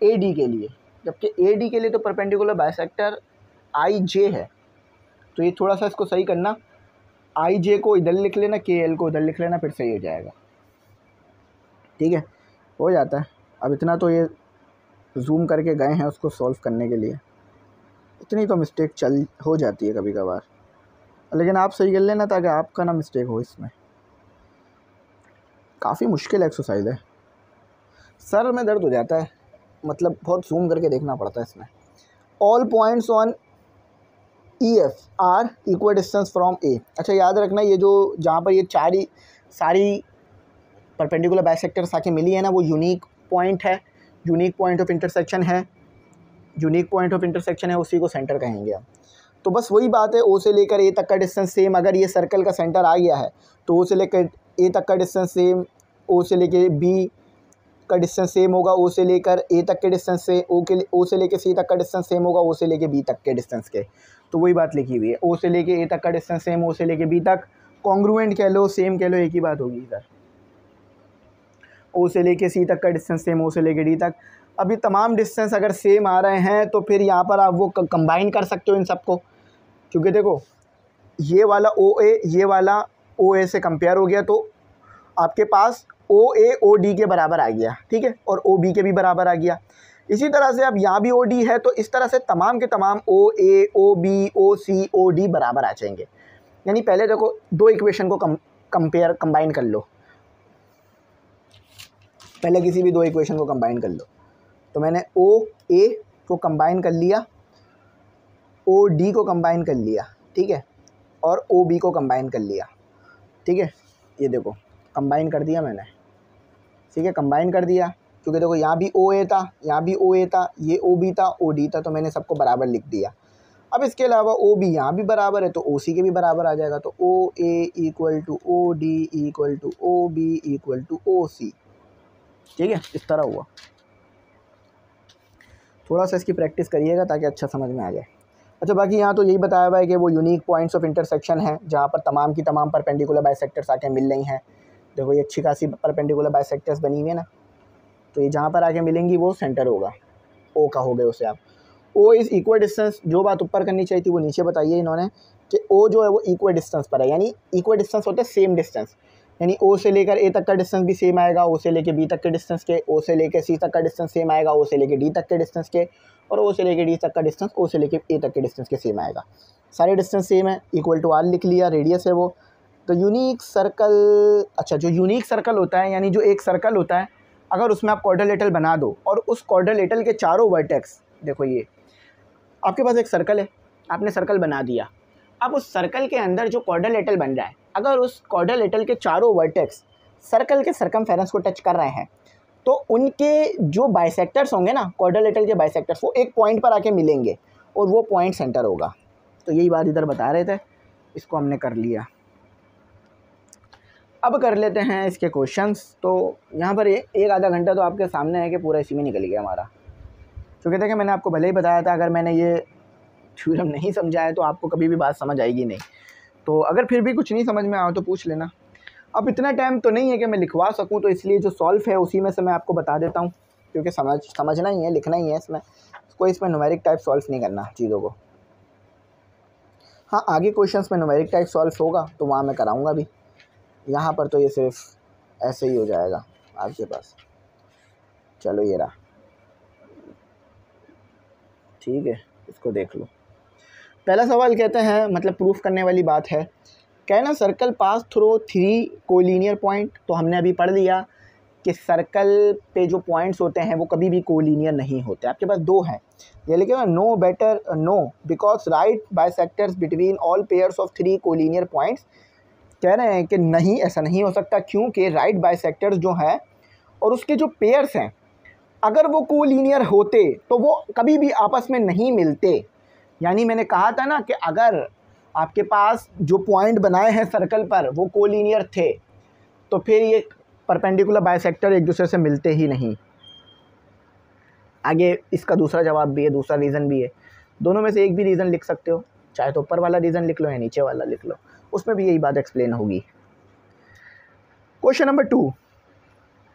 ए डी के लिए। जबकि ए डी के लिए तो परपेंडिकुलर बाइसेक्टर आई जे है। तो ये थोड़ा सा इसको सही करना। आई जे को इधर लिख लेना के एल को इधर लिख लेना, फिर सही हो जाएगा। ठीक है? हो जाता है। अब इतना तो ये जूम करके गए हैं उसको सॉल्व करने के लिए। इतनी तो मिस्टेक चल, हो जाती है कभी कभार लेकिन आप सही कर लेना ताकि आपका ना मिस्टेक हो इसमें। काफ़ी मुश्किल एक्सरसाइज है। सर में दर्द हो जाता है। मतलब बहुत जूम करके देखना पड़ता है इसमें। All points on E F are equal distance from A अच्छा याद रखना ये जो, जहाँ पर ये चारी, सारी परपेंडिकुलर बाइसेक्टर्स आके मिली है ना, वो यूनिक पॉइंट है। यूनिक पॉइंट ऑफ़ इंटरसेक्शन है। यूनिक पॉइंट ऑफ़ इंटरसेक्शन है, उसी को सेंटर कहेंगे हम। तो बस वही बात है ओ से लेकर ए तक का डिस्टेंस सेम अगर ये सर्कल का सेंटर आ गया है तो ओ से लेकर ए तक का डिस्टेंस सेम ओ से लेके बी का डिस्टेंस सेम होगा ओ से लेकर ए तक के डिस्टेंस से ओ के ओ से लेके सी तक का डिस्टेंस सेम होगा ओ से लेके बी तक के डिस्टेंस के। तो वही बात लिखी हुई है ओ से लेके ए तक का डिस्टेंस सेम ओ से लेके बी तक। कॉन्ग्रुएंट कह लो सेम कह लो, एक ही बात होगी इधर। ओ से लेके सी तक का डिस्टेंस सेम ओ से लेके डी तक। अभी तमाम डिस्टेंस अगर सेम आ रहे हैं तो फिर यहाँ पर आप वो कंबाइन कर सकते हो इन सबको। क्योंकि देखो, ये वाला ओ ए ये वाला ओ ए से कंपेयर हो गया तो आपके पास ओ ए ओ डी के बराबर आ गया, ठीक है? और ओ बी के भी बराबर आ गया। इसी तरह से अब यहाँ भी ओ डी है तो इस तरह से तमाम के तमाम ओ A O B O C O D बराबर आ जाएँगे। यानी पहले देखो, दो इक्वेशन को कम कंपेयर कंबाइन कर लो। पहले किसी भी दो इक्वेशन को कंबाइन कर लो। तो मैंने ओ ए को कंबाइन कर लिया ओ डी को कंबाइन कर लिया, ठीक है? और ओ बी को कंबाइन कर लिया, ठीक है? ये देखो कंबाइन कर दिया मैंने। ठीक है कंबाइन कर दिया। क्योंकि देखो, यहाँ भी ओ ए था, यहाँ भी ओ ए था, ये ओ बी था ओ डी था तो मैंने सबको बराबर लिख दिया। अब इसके अलावा ओ बी यहाँ भी बराबर है तो ओ सी के भी बराबर आ जाएगा तो O A equal to O D equal to O B equal to O C ठीक है, इस तरह हुआ। थोड़ा सा इसकी प्रैक्टिस करिएगा, ताकि अच्छा समझ में आ जाए। अच्छा बाकी यहाँ तो यही बताया हुआ है कि वो यूनिक पॉइंट्स ऑफ़ इंटरसेक्शन है, जहाँ पर तमाम की तमाम परपेंडिकुलर बाइसेक्टर्स आके मिल रही हैं। देखो ये अच्छी खासी परपेंडिकुलर बाइसेक्टर्स बनी हुई है ना तो ये जहाँ पर आके मिलेंगी वो सेंटर होगा। ओ का हो गए उसे आप। ओ इज़ इक्वल डिस्टेंस जो बात ऊपर करनी चाहिए थी वो नीचे बताइए इन्होंने कि ओ जो है वो इक्वल डिस्टेंस पर है, यानी इक्वल डिस्टेंस होता है सेम डिस्टेंस यानी ओ से लेकर ए तक का डिस्टेंस भी सेम आएगा ओ से लेकर बी तक के डिस्टेंस के ओ से लेकर सी तक का डिस्टेंस सेम आएगा ओ से लेकर डी तक के डिस्टेंस के, और ओ से लेकर डी तक का डिस्टेंस ओ से लेकर ए तक के डिस्टेंस के सेम आएगा। सारे डिस्टेंस सेम है इक्वल टू आर लिख लिया रेडियस है वो। तो यूनिक सर्कल अच्छा जो यूनिक सर्कल होता है, यानी जो एक सर्कल होता है, अगर उसमें आप कॉर्डलेटल बना दो, और उस कॉर्डलेटल के चारों वर्टेक्स देखो ये, आपके पास एक सर्कल है, आपने सर्कल बना दिया। अब उस सर्कल के अंदर जो कॉर्डलेटल बन रहा है, अगर उस कॉर्डलेटल के चारों वर्टेक्स सर्कल के सरकम को टच कर रहे हैं तो उनके जो बाइसेक्टर्स होंगे ना कॉर्डलेटल के बाइसेक्टर्स वो एक पॉइंट पर आके मिलेंगे, और वो पॉइंट सेंटर होगा। तो यही बात इधर बता रहे थे, इसको हमने कर लिया। अब कर लेते हैं इसके क्वेश्चंस तो यहाँ पर एक, एक आधा घंटा तो आपके सामने है कि पूरा इसी में निकल गया हमारा। क्योंकि देखिए मैंने आपको भले ही बताया था अगर मैंने ये थ्योरम नहीं समझाया तो आपको कभी भी बात समझ आएगी नहीं। तो अगर फिर भी कुछ नहीं समझ में आया तो पूछ लेना। अब इतना टाइम तो नहीं है कि मैं लिखवा सकूँ तो इसलिए जो सॉल्व है उसी में से मैं आपको बता देता हूँ क्योंकि समझ समझना ही है लिखना ही है इसमें। कोई इसमें नुमेरिक टाइप सॉल्व नहीं करना चीज़ों को। हाँ आगे क्वेश्चंस में नुमेरिक टाइप सॉल्व होगा तो वहाँ मैं कराऊँगा भी। यहाँ पर तो ये सिर्फ़ ऐसे ही हो जाएगा आपके पास। चलो ये रहा। ठीक है, इसको देख लो। पहला सवाल कहते हैं मतलब प्रूफ करने वाली बात है। कहना circle pass through three collinear point तो हमने अभी पढ़ लिया कि सर्कल पे जो पॉइंट्स होते हैं, वो कभी भी कोलिनियर नहीं होते। आपके पास दो हैं। ये लिखे no better no because right bisectors between all pairs of three collinear points कह रहे हैं कि नहीं, ऐसा नहीं हो सकता, क्योंकि राइट बाई जो हैं और उसके जो पेयर्स हैं, अगर वो कोलिनियर होते तो वो कभी भी आपस में नहीं मिलते। यानी मैंने कहा था ना कि अगर आपके पास जो पॉइंट बनाए हैं सर्कल पर, वो कोलिनियर थे तो फिर ये परपेंडिकुलर बायसेक्टर एक दूसरे से मिलते ही नहीं। आगे इसका दूसरा जवाब भी है, दूसरा रीज़न भी है। दोनों में से एक भी रीज़न लिख सकते हो, चाहे तो ऊपर वाला रीज़न लिख लो या नीचे वाला लिख लो। उसमें भी यही बात एक्सप्लेन होगी। Question number two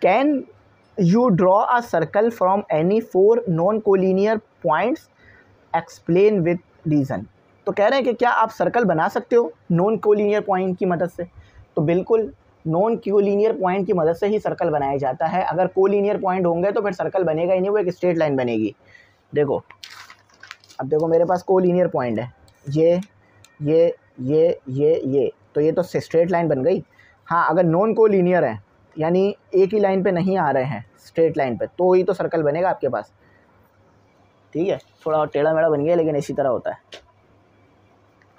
can you draw a circle from any four non collinear points explain with reason तो कह रहे हैं कि क्या आप सर्कल बना सकते हो नॉन कोलिनियर पॉइंट की मदद से? तो बिल्कुल नॉन कोलिनियर पॉइंट की मदद से ही सर्कल बनाया जाता है। अगर कोलिनियर पॉइंट होंगे तो फिर सर्कल बनेगा ही नहीं, वो एक स्ट्रेट लाइन बनेगी। देखो, अब देखो मेरे पास कोलिनियर पॉइंट है। ये ये ये ये ये। तो ये तो स्ट्रेट लाइन बन गई। हाँ अगर नॉन कोलिनियर है, यानी एक ही लाइन पे नहीं आ रहे हैं स्ट्रेट लाइन पे तो ही तो सर्कल बनेगा आपके पास। ठीक है? थोड़ा टेढ़ा मेढ़ा बन गया, लेकिन इसी तरह होता है।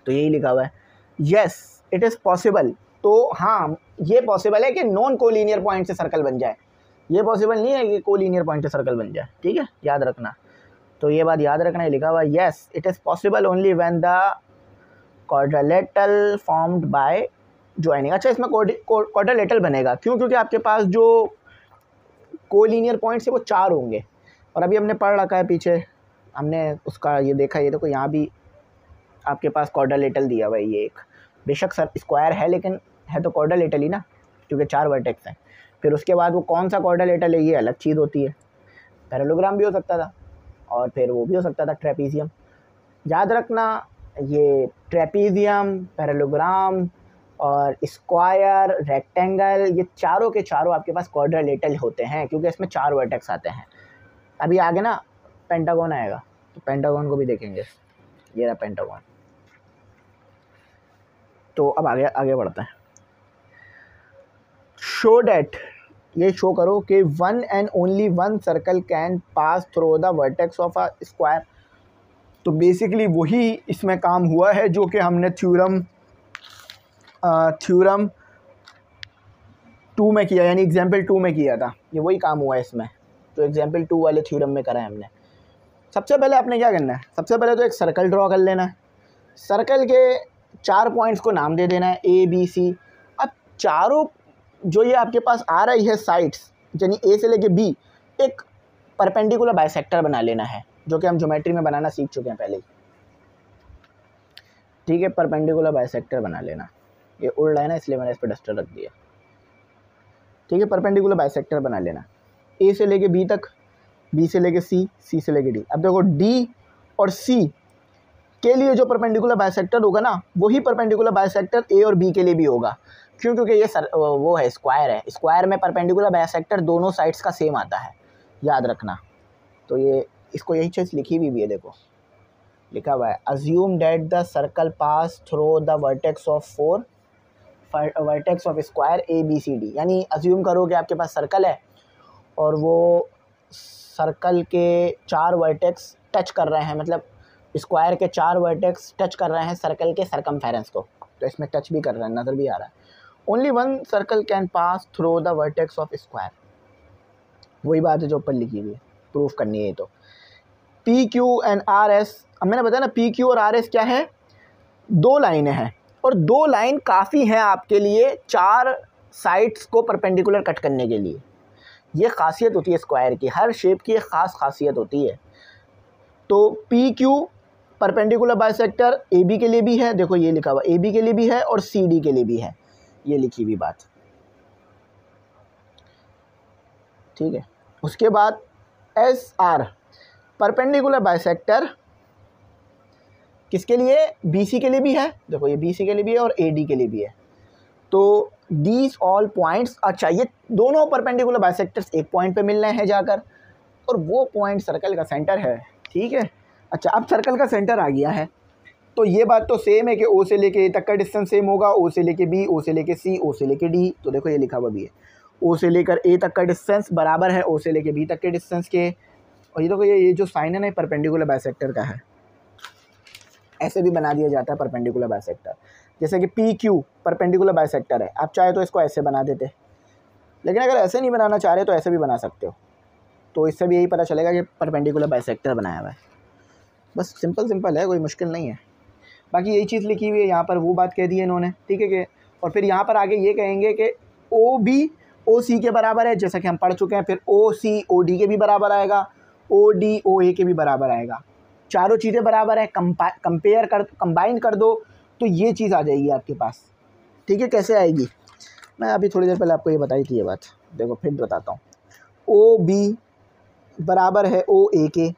तो यही लिखा हुआ है। येस इट इज़ पॉसिबल तो हाँ ये पॉसिबल है कि नॉन कोलिनियर पॉइंट से सर्कल बन जाए। ये पॉसिबल नहीं है कि कोलिनियर पॉइंट से सर्कल बन जाए। ठीक है? याद रखना। तो ये बात याद रखना है लिखा हुआ yes it is possible only when the quadrilateral formed by joining अच्छा इसमें कॉर्डलेटल बनेगा। क्यों? क्योंकि आपके पास जो कोलिनियर पॉइंट्स है, वो चार होंगे। और अभी हमने पढ़ रखा है पीछे। हमने उसका ये देखा, ये देखो, यहाँ भी आपके पास कॉर्डलेटल दिया हुआ ये एक। बेशक सर स्क्वायर है, लेकिन है तो कॉर्डलेटल ही ना, क्योंकि चार वर्टेक्स हैं। फिर उसके बाद वो कौन सा कॉर्डलेटल है, ये अलग चीज़ होती है। पैरेलोग्राम भी हो सकता था, और फिर वो भी हो सकता था ट्रेपीजियम याद रखना ये ट्रेपीजियम, पैरेलोग्राम और स्क्वायर, रेक्टेंगल, ये चारों के चारों आपके पास क्वाड्रिलेटल होते हैं, क्योंकि इसमें चार वर्टेक्स आते हैं। अभी आगे ना पेंटागन आएगा तो पेंटागन को भी देखेंगे। ये रहा पेंटागन तो अब आगे आगे बढ़ते हैं। शो डैट ये शो करो कि one and only one circle can pass through the vertex of a square तो बेसिकली वही इसमें काम हुआ है जो कि हमने थ्योरम थ्योरम टू में किया, यानी एग्ज़ाम्पल टू में किया था। ये वही काम हुआ है इसमें। जो एग्ज़ाम्पल टू वाले थ्योरम में करा है हमने। सबसे पहले आपने क्या करना है? सबसे पहले तो एक सर्कल ड्रॉ कर लेना है। सर्कल के चार पॉइंट्स को नाम दे देना है ए बी सी अब चारों, जो ये आपके पास आ रही है साइड्स यानी ए से लेके बी एक परपेंडिकुलर बाइसेक्टर बना लेना है। जो कि हम ज्योमेट्री में बनाना सीख चुके हैं पहले ही। ठीक है परपेंडिकुलर बाइसेक्टर बना लेना। ये उड़ रहा है ना, इसलिए मैंने इस पर डस्टर रख दिया। ठीक है परपेंडिकुलर बाइसेक्टर बना लेना। ए से लेके बी तक बी से लेके सी सी से लेके डी अब देखो डी और सी के लिए जो परपेंडिकुलर बाइसेक्टर होगा ना, वही परपेंडिकुलर बाइसेक्टर ए और बी के लिए भी होगा। क्यों? क्योंकि ये सर, वो है स्क्वायर है। स्क्वायर में परपेंडिकुलर बाइसेक्टर दोनों साइड्स का सेम आता है। याद रखना। तो ये इसको यही चीज़ लिखी हुई भी है, देखो। लिखा हुआ है assume that the circle pass through the vertex of four vertex of square A B C D यानी अज्यूम करो कि आपके पास सर्कल है और वो सर्कल के चार वर्टेक्स टच कर रहे हैं मतलब स्क्वायर के चार वर्टेक्स टच कर रहे हैं सर्कल के सरकम को। तो इसमें टच भी कर रहे हैं, नज़र भी आ रहा है। Only one circle can pass through the vertex of square वही बात है जो ऊपर लिखी हुई है प्रूफ करनी है तो। P Q and R S मैंने बताया ना पी क्यू और आर एस क्या है? दो लाइनें हैं। और दो लाइन काफ़ी हैं आपके लिए चार साइड्स को परपेंडिकुलर कट करने के लिए। ये खासियत होती है स्क्वायर की, हर शेप की एक ख़ास खासियत होती है। तो P Q perpendicular bisector A B के लिए भी है, देखो ये लिखा हुआ ए बी के लिए भी है और सी डी के लिए भी है। ये लिखी हुई बात। ठीक है? उसके बाद एस आर परपेंडिकुलर बाइसेक्टर किसके लिए? बी सी के लिए भी है। देखो, ये बी सी के लिए भी है और ए डी के लिए भी है। तो दीज ऑल पॉइंट्स अच्छा ये दोनों परपेंडिकुलर बाइसेक्टर्स एक पॉइंट पे मिल रहे हैं जाकर, और वो पॉइंट सर्कल का सेंटर है, ठीक है? अच्छा अब सर्कल का सेंटर आ गया है। तो ये बात तो सेम है कि ओ से लेके ए तक का डिस्टेंस सेम होगा। ओ से लेके बी ओ से लेके सी ओ से लेके डी तो देखो, ये लिखा हुआ भी है। ओ से लेकर ए तक का डिस्टेंस बराबर है ओ से लेके बी तक के डिस्टेंस के। और ये देखो, ये ये जो साइन है ना परपेंडिकुलर बाइसेक्टर का है। ऐसे भी बना दिया जाता है परपेंडिकुलर बाइसेक्टर जैसे कि पी क्यू परपेंडिकुलर बाइसेक्टर है। आप चाहे तो इसको ऐसे बना देते। लेकिन अगर ऐसे नहीं बनाना चाह रहे तो ऐसे भी बना सकते हो। तो इससे भी यही पता चलेगा कि परपेंडिकुलर बाइसेक्टर बनाया हुआ है। बस सिंपल सिंपल है, कोई मुश्किल नहीं है। बाकी यही चीज़ लिखी हुई है, यहाँ पर वो बात कह दी है इन्होंने, ठीक है कि और फिर यहाँ पर आगे ये कहेंगे कि ओ बी ओ सी के बराबर है, जैसा कि हम पढ़ चुके हैं, फिर ओ सी ओ डी के भी बराबर आएगा। ओ डी ओ ए के भी बराबर आएगा। चारों चीज़ें बराबर है कंपेयर कर कंबाइन कर दो तो ये चीज़ आ जाएगी आपके पास। ठीक है, कैसे आएगी? मैं अभी थोड़ी देर पहले आपको ये बताई थी ये बात। देखो, फिर बताता हूँ। ओ बी बराबर है ओ ए के।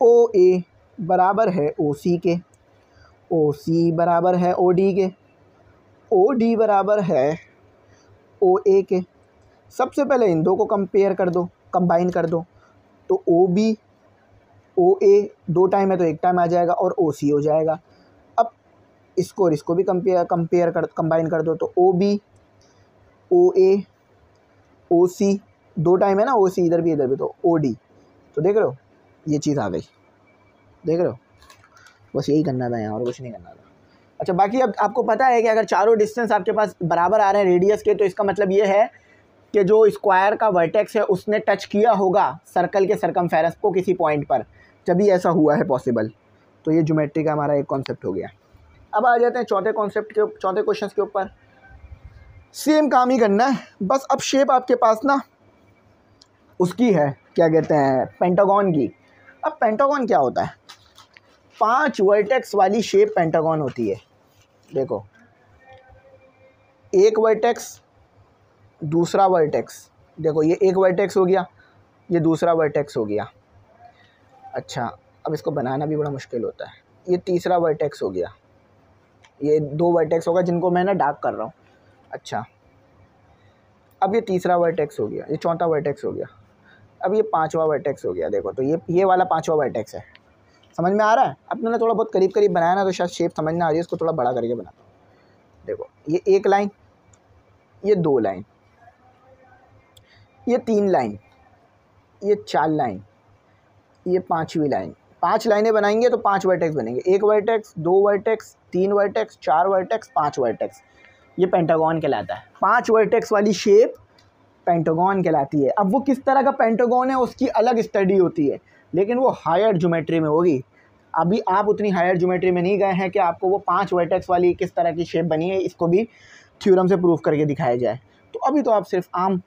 ओ ए बराबर है ओ सी के। ओ सी बराबर है ओ डी के। ओ डी बराबर है ओ ए के। सबसे पहले इन दो को कंपेयर कर दो। कंबाइन कर दो। तो ओ बी ओ ए दो टाइम है तो एक टाइम आ जाएगा और ओ सी हो जाएगा। अब इसको और इसको भी कंपेयर कंपेयर कर कंबाइन कर दो। तो ओ बी ओ ए ओ सी दो टाइम है ना ओ सी इधर भी इधर भी तो ओ डी तो देख रहे हो, ये चीज़ आ गई। देख रहे हो? बस यही करना था यहाँ और कुछ नहीं करना था। अच्छा बाकी अब आपको पता है कि अगर चारों डिस्टेंस आपके पास बराबर आ रहे हैं रेडियस के तो इसका मतलब ये है कि जो स्क्वायर का वर्टेक्स है, उसने टच किया होगा सर्कल के सरकम को किसी पॉइंट पर। जब ऐसा हुआ है पॉसिबल तो ये ज्योमेट्री का हमारा एक कॉन्सेप्ट हो गया। अब आ जाते हैं चौथे कॉन्सेप्ट के, चौथे क्वेश्चन के ऊपर। सेम काम ही करना है। बस अब शेप आपके पास ना, उसकी है, क्या कहते हैं पेंटागॉन की। अब पेंटागॉन क्या होता है? पाँच वर्टेक्स वाली शेप पेंटागॉन होती है। देखो, एक वर्टेक्स दूसरा वर्टेक्स देखो, ये एक वर्टेक्स हो गया, ये दूसरा वर्टेक्स हो गया। अच्छा अब इसको बनाना भी बड़ा मुश्किल होता है। ये तीसरा वर्टेक्स हो गया। ये दो वर्टेक्स होगा जिनको मैं ना डार्क कर रहा हूँ। अच्छा अब ये तीसरा वर्टेक्स हो गया, ये चौथा वर्टेक्स हो गया। अब ये पाँचवा वर्टेक्स हो गया, देखो तो ये ये वाला पाँचवा वर्टेक्स है। समझ में आ रहा है? अब मैंने थोड़ा बहुत करीब करीब बनाया ना तो शायद शेप समझ में आ रही है, इसको थोड़ा बड़ा करके बनाता हूँ। देखो, ये एक लाइन ये दो लाइन ये तीन लाइन, ये चार लाइन, ये पाँचवीं लाइन। पाँच लाइनें बनाएँगे तो पाँच वर्टेक्स बनेंगे। एक वर्टेक्स दो वर्टेक्स तीन वर्टेक्स चार वर्टेक्स पाँच वर्टेक्स ये पेंटागॉन कहलाता है। पाँच वर्टेक्स वाली शेप पेंटागन कहलाती है। अब वो किस तरह का पेंटागन है, उसकी अलग स्टडी होती है। लेकिन वो हायर ज्योमेट्री में होगी। अभी आप उतनी हायर ज्योमेट्री में नहीं गए हैं कि आपको वो पाँच वर्टेक्स वाली किस तरह की शेप बनी है, इसको भी थ्योरम से प्रूफ करके दिखाया जाए। तो अभी तो आप सिर्फ़ आम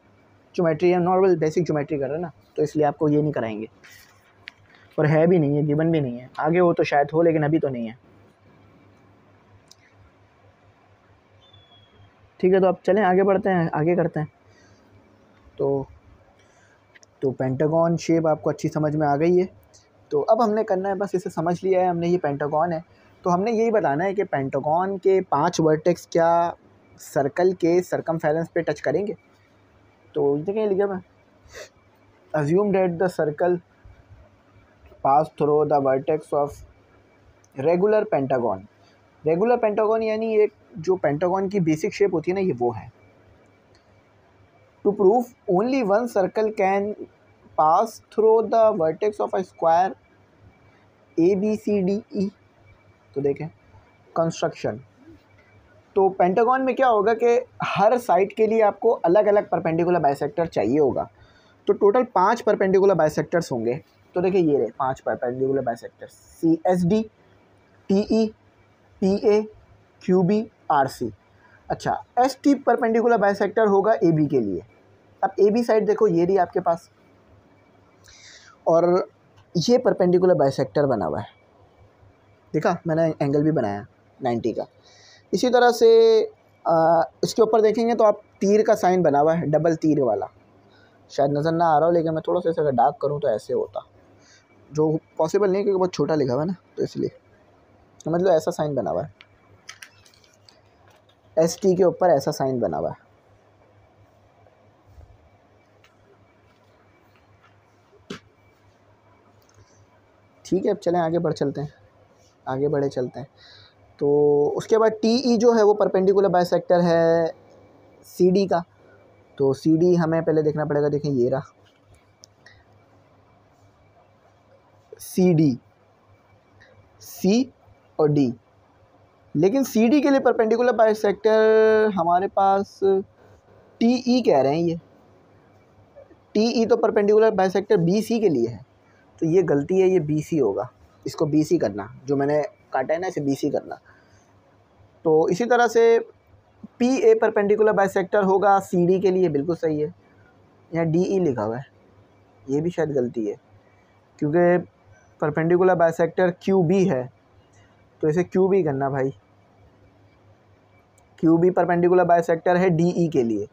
ज्योमेट्री या नॉर्मल बेसिक ज्योमेट्री कर रहे हैं ना तो इसलिए आपको ये नहीं कराएँगे। और है भी नहीं है गिवन भी नहीं है। आगे हो तो शायद हो, लेकिन अभी तो नहीं है। ठीक है तो आप चलें, आगे बढ़ते हैं, आगे करते हैं। तो तो पेंटागॉन शेप आपको अच्छी समझ में आ गई है। तो अब हमने करना है, बस इसे समझ लिया है, हमने ये पेंटागॉन है। तो हमने यही बताना है कि पेंटागॉन के पाँच वर्टेक्स क्या सर्कल के सरकम पे टच करेंगे? तो देखिए लिखा मैं। Assume that the circle pass through the vertex of regular pentagon regular pentagon यानी एक जो पेंटागॉन की बेसिक शेप होती है ना, ये वो है। To prove only one circle can pass through the vertex of a square A B C D E तो देखें कंस्ट्रक्शन तो पेंटागॉन में क्या होगा कि हर साइड के लिए आपको अलग अलग परपेंडिकुलर बाइसेक्टर चाहिए होगा। तो टोटल पाँच परपेंडिकुलर बाइसेक्टर्स होंगे। तो देखिए ये रहे, पाँच perpendicular bisectors C S D T E P A Q B R C अच्छा एस टी परपेंडिकुलर बाइसेक्टर होगा ए बी के लिए। अब ए बी साइड देखो, ये रही आपके पास। और ये परपेंडिकुलर बाइसेक्टर बना हुआ है। देखा, मैंने एंगल भी बनाया नाइन्टी का। इसी तरह से आ, इसके ऊपर देखेंगे तो आप तीर का साइन बना हुआ है डबल तीर वाला। शायद नज़र ना आ रहा हो लेकिन मैं थोड़ा सा इसे अगर डार्क करूँ तो ऐसे होता। जो पॉसिबल नहीं क्योंकि बहुत छोटा लिखा हुआ है ना तो इसलिए। समझ लो ऐसा साइन बना हुआ है। एस टी के ऊपर ऐसा साइन बना हुआ है। ठीक है अब चलें आगे बढ़ चलते हैं। आगे बढ़े चलते हैं। तो उसके बाद टी ई e जो है वो परपेंडिकुलर बाइसेक्टर है सी डी का। तो सी डी हमें पहले देखना पड़ेगा, देखें ये रहा। सी डी सी और डी लेकिन सी डी के लिए परपेंडिकुलर बाइसेक्टर हमारे पास टी ई e कह रहे हैं ये। टी ई e तो परपेंडिकुलर बाइसेक्टर बी सी के लिए है। तो ये गलती है, ये बी सी होगा। इसको बी सी करना, जो मैंने काटा है ना, इसे बी सी करना। तो इसी तरह से पी ए परपेंडिकुलर बाइसेक्टर होगा सी डी के लिए बिल्कुल सही है। यहाँ डी ई लिखा हुआ है। ये भी शायद गलती है, क्योंकि परपेंडिकुलर बाइसेक्टर क्यू बी है। तो इसे क्यू बी करना भाई। क्यू बी परपेंडिकुलर बाइसेक्टर है डी ई के लिए।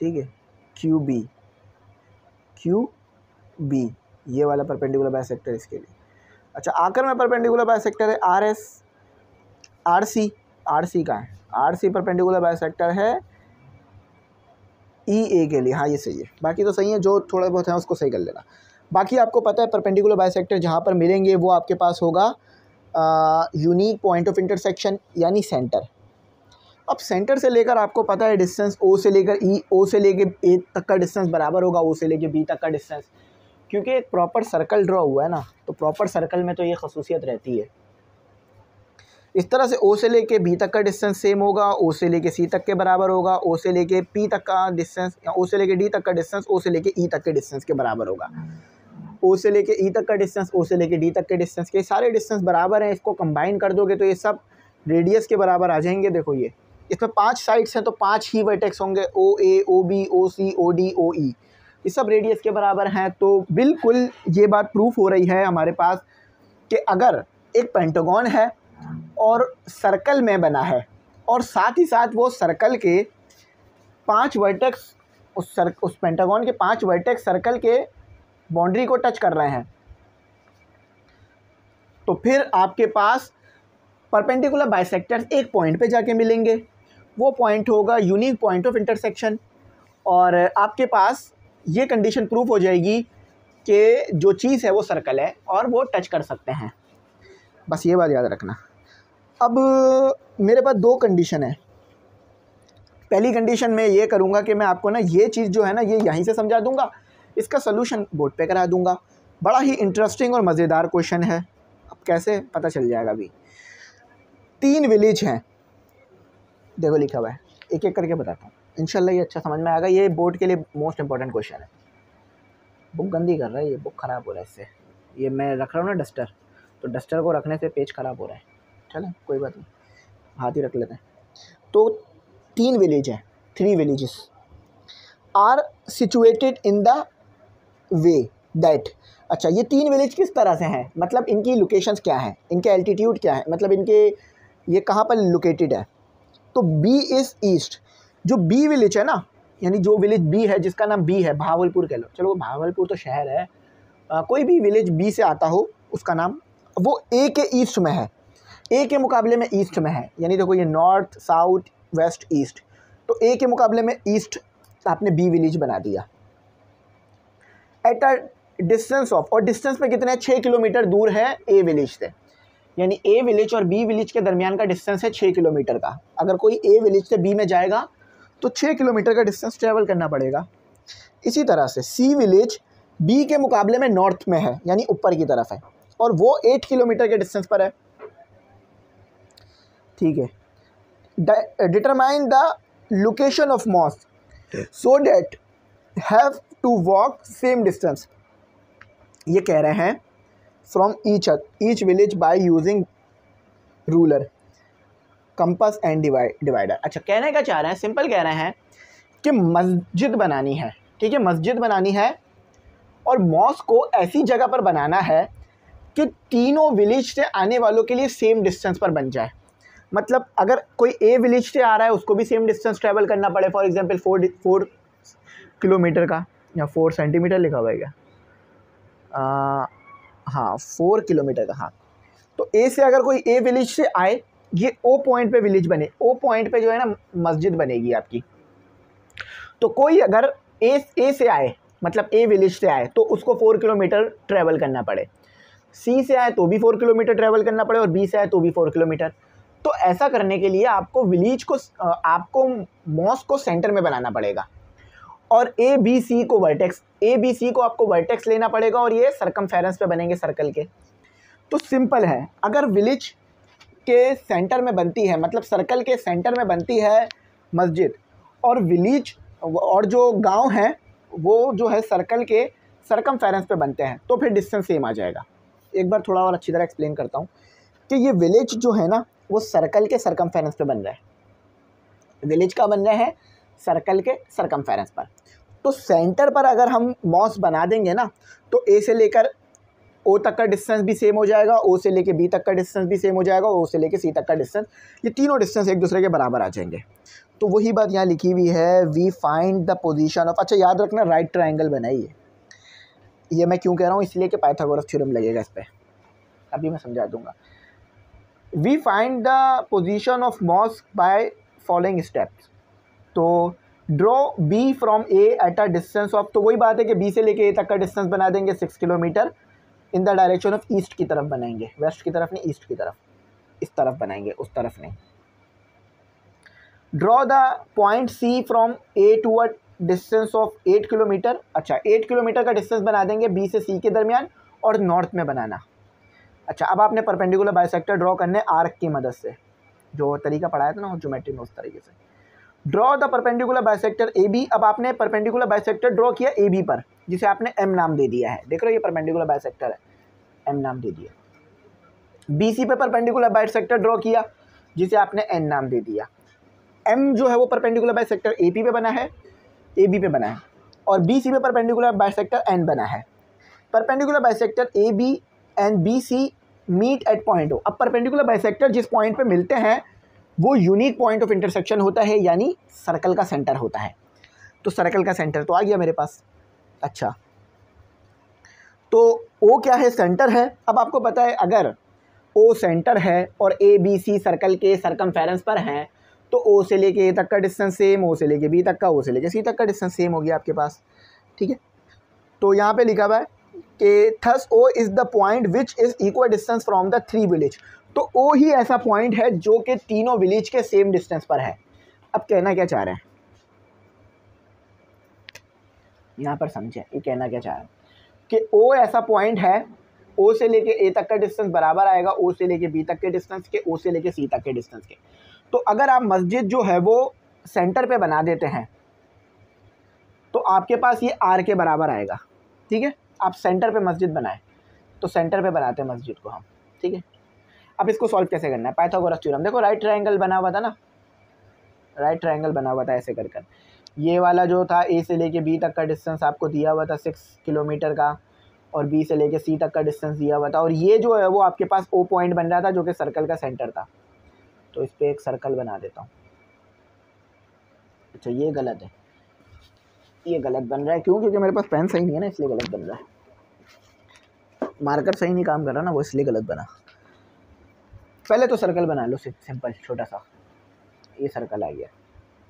ठीक है? क्यू बी क्यू बी ये वाला परपेंडिकुलर बाइसेक्टर इसके लिए। अच्छा आकर में परपेंडिकुलर बाइसेक्टर है R S R C R C का है। आर सी परपेंडिकुलर बाइसेक्टर है। ई e ए के लिए हाँ ये सही है। बाकी तो सही है, जो थोड़ा बहुत है, उसको सही कर लेना। बाकी आपको पता है परपेंडिकुलर बाइसेक्टर जहाँ पर मिलेंगे, वो आपके पास होगा यूनिक पॉइंट ऑफ़ इंटरसेक्शन यानी सेंटर अब सेंटर से लेकर आपको पता है डिस्टेंस ओ से लेकर ई ओ से लेकर ए तक का डिस्टेंस बराबर होगा ओ से लेकर बी तक का डिस्टेंस क्योंकि एक प्रॉपर सर्कल ड्रॉ हुआ है ना तो प्रॉपर सर्कल में तो ये खसूसियत रहती है। इस तरह से ओ से लेके बी तक का डिस्टेंस सेम होगा ओ से लेके सी तक के बराबर होगा ओ से लेके पी तक का डिस्टेंस या ओ से लेके डी तक का डिस्टेंस ओ से लेके ई तक के डिस्टेंस के बराबर होगा। ओ से लेके ई तक का डिस्टेंस ओ से लेके डी तक के डिस्टेंस के सारे डिस्टेंस बराबर हैं, इसको कंबाइन कर दोगे तो ये सब रेडियस के बराबर आ जाएँगे, देखो ये। इसमें पाँच साइड्स हैं तो पाँच ही वर्टेक्स होंगे ओ A O B O C O D O ई ये सब रेडियस के बराबर हैं तो बिल्कुल ये बात प्रूफ हो रही है हमारे पास कि अगर एक पेंटागन है और सर्कल में बना है। और साथ ही साथ वो सर्कल के पाँच वर्टेक्स उस सर उस पेंटागॉन के पाँच वर्टेक्स सर्कल के बाउंड्री को टच कर रहे हैं। तो फिर आपके पास परपेंडिकुलर बाइसेक्टर्स एक पॉइंट पे जाके मिलेंगे। वो पॉइंट होगा यूनिक पॉइंट ऑफ़ इंटरसेक्शन और आपके पास ये कंडीशन प्रूफ हो जाएगी कि जो चीज़ है वो सर्कल है और वो टच कर सकते हैं। बस ये बात याद रखना। अब, मेरे पास दो कंडीशन है। पहली कंडीशन मैं ये करूँगा कि मैं आपको ना ये चीज़ जो है ना, ये यहीं से समझा दूँगा। इसका सोल्यूशन बोर्ड पे करा दूँगा। बड़ा ही इंटरेस्टिंग और मज़ेदार क्वेश्चन है। अब कैसे? पता चल जाएगा अभी। तीन विलेज हैं। देखो लिखा हुआ है। एक एक करके बताता हूँ। इनशाला ये अच्छा समझ में आएगा। ये बोर्ड के लिए मोस्ट इंपॉर्टेंट क्वेश्चन है। बुक गंदी कर रहा है ये। बुक ख़राब हो रहा है इससे। ये मैं रख रहा हूँ ना डस्टर। तो डस्टर को रखने से पेज ख़राब हो रहा है। चलें कोई बात नहीं। हाथ ही रख लेते हैं। तो तीन विलेज हैं three villages are situated in the way that अच्छा ये तीन विलेज किस तरह से हैं? मतलब इनकी लोकेशंस क्या हैं? इनके एल्टीट्यूड क्या है? मतलब इनके ये कहाँ पर लोकेटेड है? तो बी इज़ ईस्ट जो बी विलेज है ना यानी जो विलेज बी है जिसका नाम बी है भावलपुर कह लो। चलो भावलपुर तो शहर है। आ, कोई भी विलेज बी से आता हो उसका नाम वो ए के ईस्ट में है। ए के मुकाबले में ईस्ट में है, यानी देखो ये नॉर्थ साउथ वेस्ट ईस्ट तो ए के मुकाबले में ईस्ट आपने बी विलेज बना दिया। एट अ डिस्टेंस ऑफ़ और डिस्टेंस में कितने छः किलोमीटर दूर है ए विलेज से। यानी ए विलेज और बी विलेज के दरमियान का डिस्टेंस है छः किलोमीटर का। अगर कोई ए विलेज से बी में जाएगा तो छः किलोमीटर का डिस्टेंस ट्रेवल करना पड़ेगा। इसी तरह से सी विलेज बी के मुकाबले में नॉर्थ में है, यानी ऊपर की तरफ़ है। और वो एट किलोमीटर के डिस्टेंस पर है। ठीक है। Determine the location of moss so that have to walk same distance ये कह रहे हैं from each each village by using ruler compass and divider अच्छा कहने का चाह रहे हैं सिंपल कह रहे हैं कि मस्जिद बनानी है। ठीक है, मस्जिद बनानी है और मॉस को ऐसी जगह पर बनाना है कि तीनों विलेज से आने वालों के लिए सेम डिस्टेंस पर बन जाए। मतलब अगर कोई ए विलेज से आ रहा है, उसको भी सेम डिस्टेंस ट्रैवल करना पड़े for example four four kilometre का, या फोर सेंटीमीटर लिखा हुआ है क्या? हाँ फोर किलोमीटर का हाँ। तो ए से अगर कोई ए विलेज से आए, ये ओ पॉइंट पे विलेज बने ओ पॉइंट पे जो है ना, मस्जिद बनेगी आपकी। तो कोई अगर ए ए से आए मतलब ए विलेज से आए तो उसको फोर किलोमीटर ट्रैवल करना पड़े। सी से आए तो भी फोर किलोमीटर ट्रैवल करना पड़े, और बी से आए तो भी फोर किलोमीटर तो ऐसा करने के लिए आपको विलीज को आपको मॉस को सेंटर में बनाना पड़ेगा। और ए बी सी को वर्टेक्स ए बी सी को आपको वर्टेक्स लेना पड़ेगा और ये सरकम पे बनेंगे सर्कल के। तो सिंपल है। अगर विलेज के सेंटर में बनती है मतलब सर्कल के सेंटर में बनती है मस्जिद, और विलेज और जो गाँव हैं, वो जो है सर्कल के सरकम पे बनते हैं तो फिर डिस्टेंस सेम आ जाएगा। एक बार थोड़ा और अच्छी तरह एक्सप्लेन करता हूँ कि ये विलेज जो है ना वो सर्कल के सरकम पे बन रहा है। विलेज का बन रहा है सर्कल के सरकम पर। तो सेंटर पर अगर हम मॉस बना देंगे ना तो ए से लेकर ओ तक का डिस्टेंस भी सेम हो जाएगा ओ से लेके बी तक का डिस्टेंस भी सेम हो जाएगा ओ से लेके सी तक का डिस्टेंस ये तीनों डिस्टेंस एक दूसरे के बराबर आ जाएँगे। तो वही बात यहाँ लिखी हुई है we find the position of अच्छा याद रखना राइट ट्राइंगल बनाइए ये मैं क्यों कह रहा हूँ? इसलिए कि पाइथागोरस थ्योरम लगेगा इस पर अभी मैं समझा दूँगा। We find the position of moss by following steps तो draw B from A at a distance of तो वही बात है कि बी से लेके ए तक का डिस्टेंस बना देंगे six kilometre in the direction of east की तरफ़ बनाएँगे वेस्ट की तरफ़ नहीं ईस्ट की तरफ़, इस तरफ़ बनाएँगे, उस तरफ़ नहीं। Draw the point C from A to a distance of eight kilometre अच्छा एट किलोमीटर का डिस्टेंस बना देंगे बी से सी के दरमियान और नॉर्थ में बनाना। अच्छा अब आपने परपेंडिकुलर बाइसेक्टर ड्रॉ करने आर्क की मदद से, जो तरीका पढ़ाया था ना जोमेट्री में उस तरीके से। Draw the perpendicular bisector A B अब आपने परपेंडिकुलर बाइसेक्टर ड्रॉ किया ए बी पर, जिसे आपने एम नाम दे दिया है। देख रहे हो ये परपेंडिकुलर बाइसेक्टर है। एम नाम दे दिया। बी सी पे परपेंडिकुलर बाइसेक्टर ड्रॉ किया, जिसे आपने एन नाम दे दिया। एम जो है वो परपेंडिकुलर बाइसेक्टर ए पी पे बना है ए बी पे बना है। और बी सी पे परपेंडिकुलर बाइसेक्टर एन बना है। Perpendicular bisector A B and B C meet at point O अब परपेंडिकुलर बाइसेक्टर जिस पॉइंट पे मिलते हैं, वो यूनिक पॉइंट ऑफ़ इंटरसेक्शन होता है, यानी सर्कल का सेंटर होता है। तो सर्कल का सेंटर तो आ गया मेरे पास। अच्छा। तो ओ क्या है? सेंटर है। अब आपको पता है, अगर ओ सेंटर है और ए बी सी सर्कल के सरकम पर हैं तो ओ से लेके ए तक का डिस्टेंस सेम ओ से लेके बी तक का ओ से लेके सी तक का डिस्टेंस सेम हो गया आपके पास। ठीक है? तो यहाँ पे लिखा हुआ है कि thus O is the point which is equal distance from the three village तो ओ ही ऐसा पॉइंट है जो कि तीनों विलेज के सेम डिस्टेंस पर है। अब कहना क्या चाह रहे हैं? यहाँ पर समझे, ये कहना क्या चाह रहे हैं? कि ओ ऐसा पॉइंट है, ओ से लेके ए तक का डिस्टेंस बराबर आएगा, ओ से लेके बी तक के डिस्टेंस के, ओ से लेके सी तक के डिस्टेंस के। तो अगर आप मस्जिद जो है वो सेंटर पे बना देते हैं तो आपके पास ये आर के बराबर आएगा, ठीक है? आप सेंटर पे मस्जिद बनाए तो सेंटर पे बनाते हैं मस्जिद को हम, ठीक है? अब इसको सॉल्व कैसे करना है? पाइथागोरस थ्योरम देखो राइट ट्रायंगल बना हुआ था ना? राइट ट्रायंगल बना हुआ था, ऐसे कर कर ये वाला जो था ए से लेके बी तक का डिस्टेंस आपको दिया हुआ था सिक्स किलोमीटर का, और बी से लेके सी तक का डिस्टेंस दिया हुआ था। और ये जो है, वो आपके पास ओ पॉइंट बन रहा था, जो कि सर्कल का सेंटर था। तो इस पर एक सर्कल बना देता हूँ। अच्छा ये गलत है। ये गलत बन रहा है, क्यों? क्योंकि मेरे पास पेन सही नहीं है ना, इसलिए गलत बन रहा है। मार्कर सही नहीं काम कर रहा ना, वो इसलिए गलत बना। पहले तो सर्कल बना लो सिंपल छोटा सा। ये सर्कल आ गया।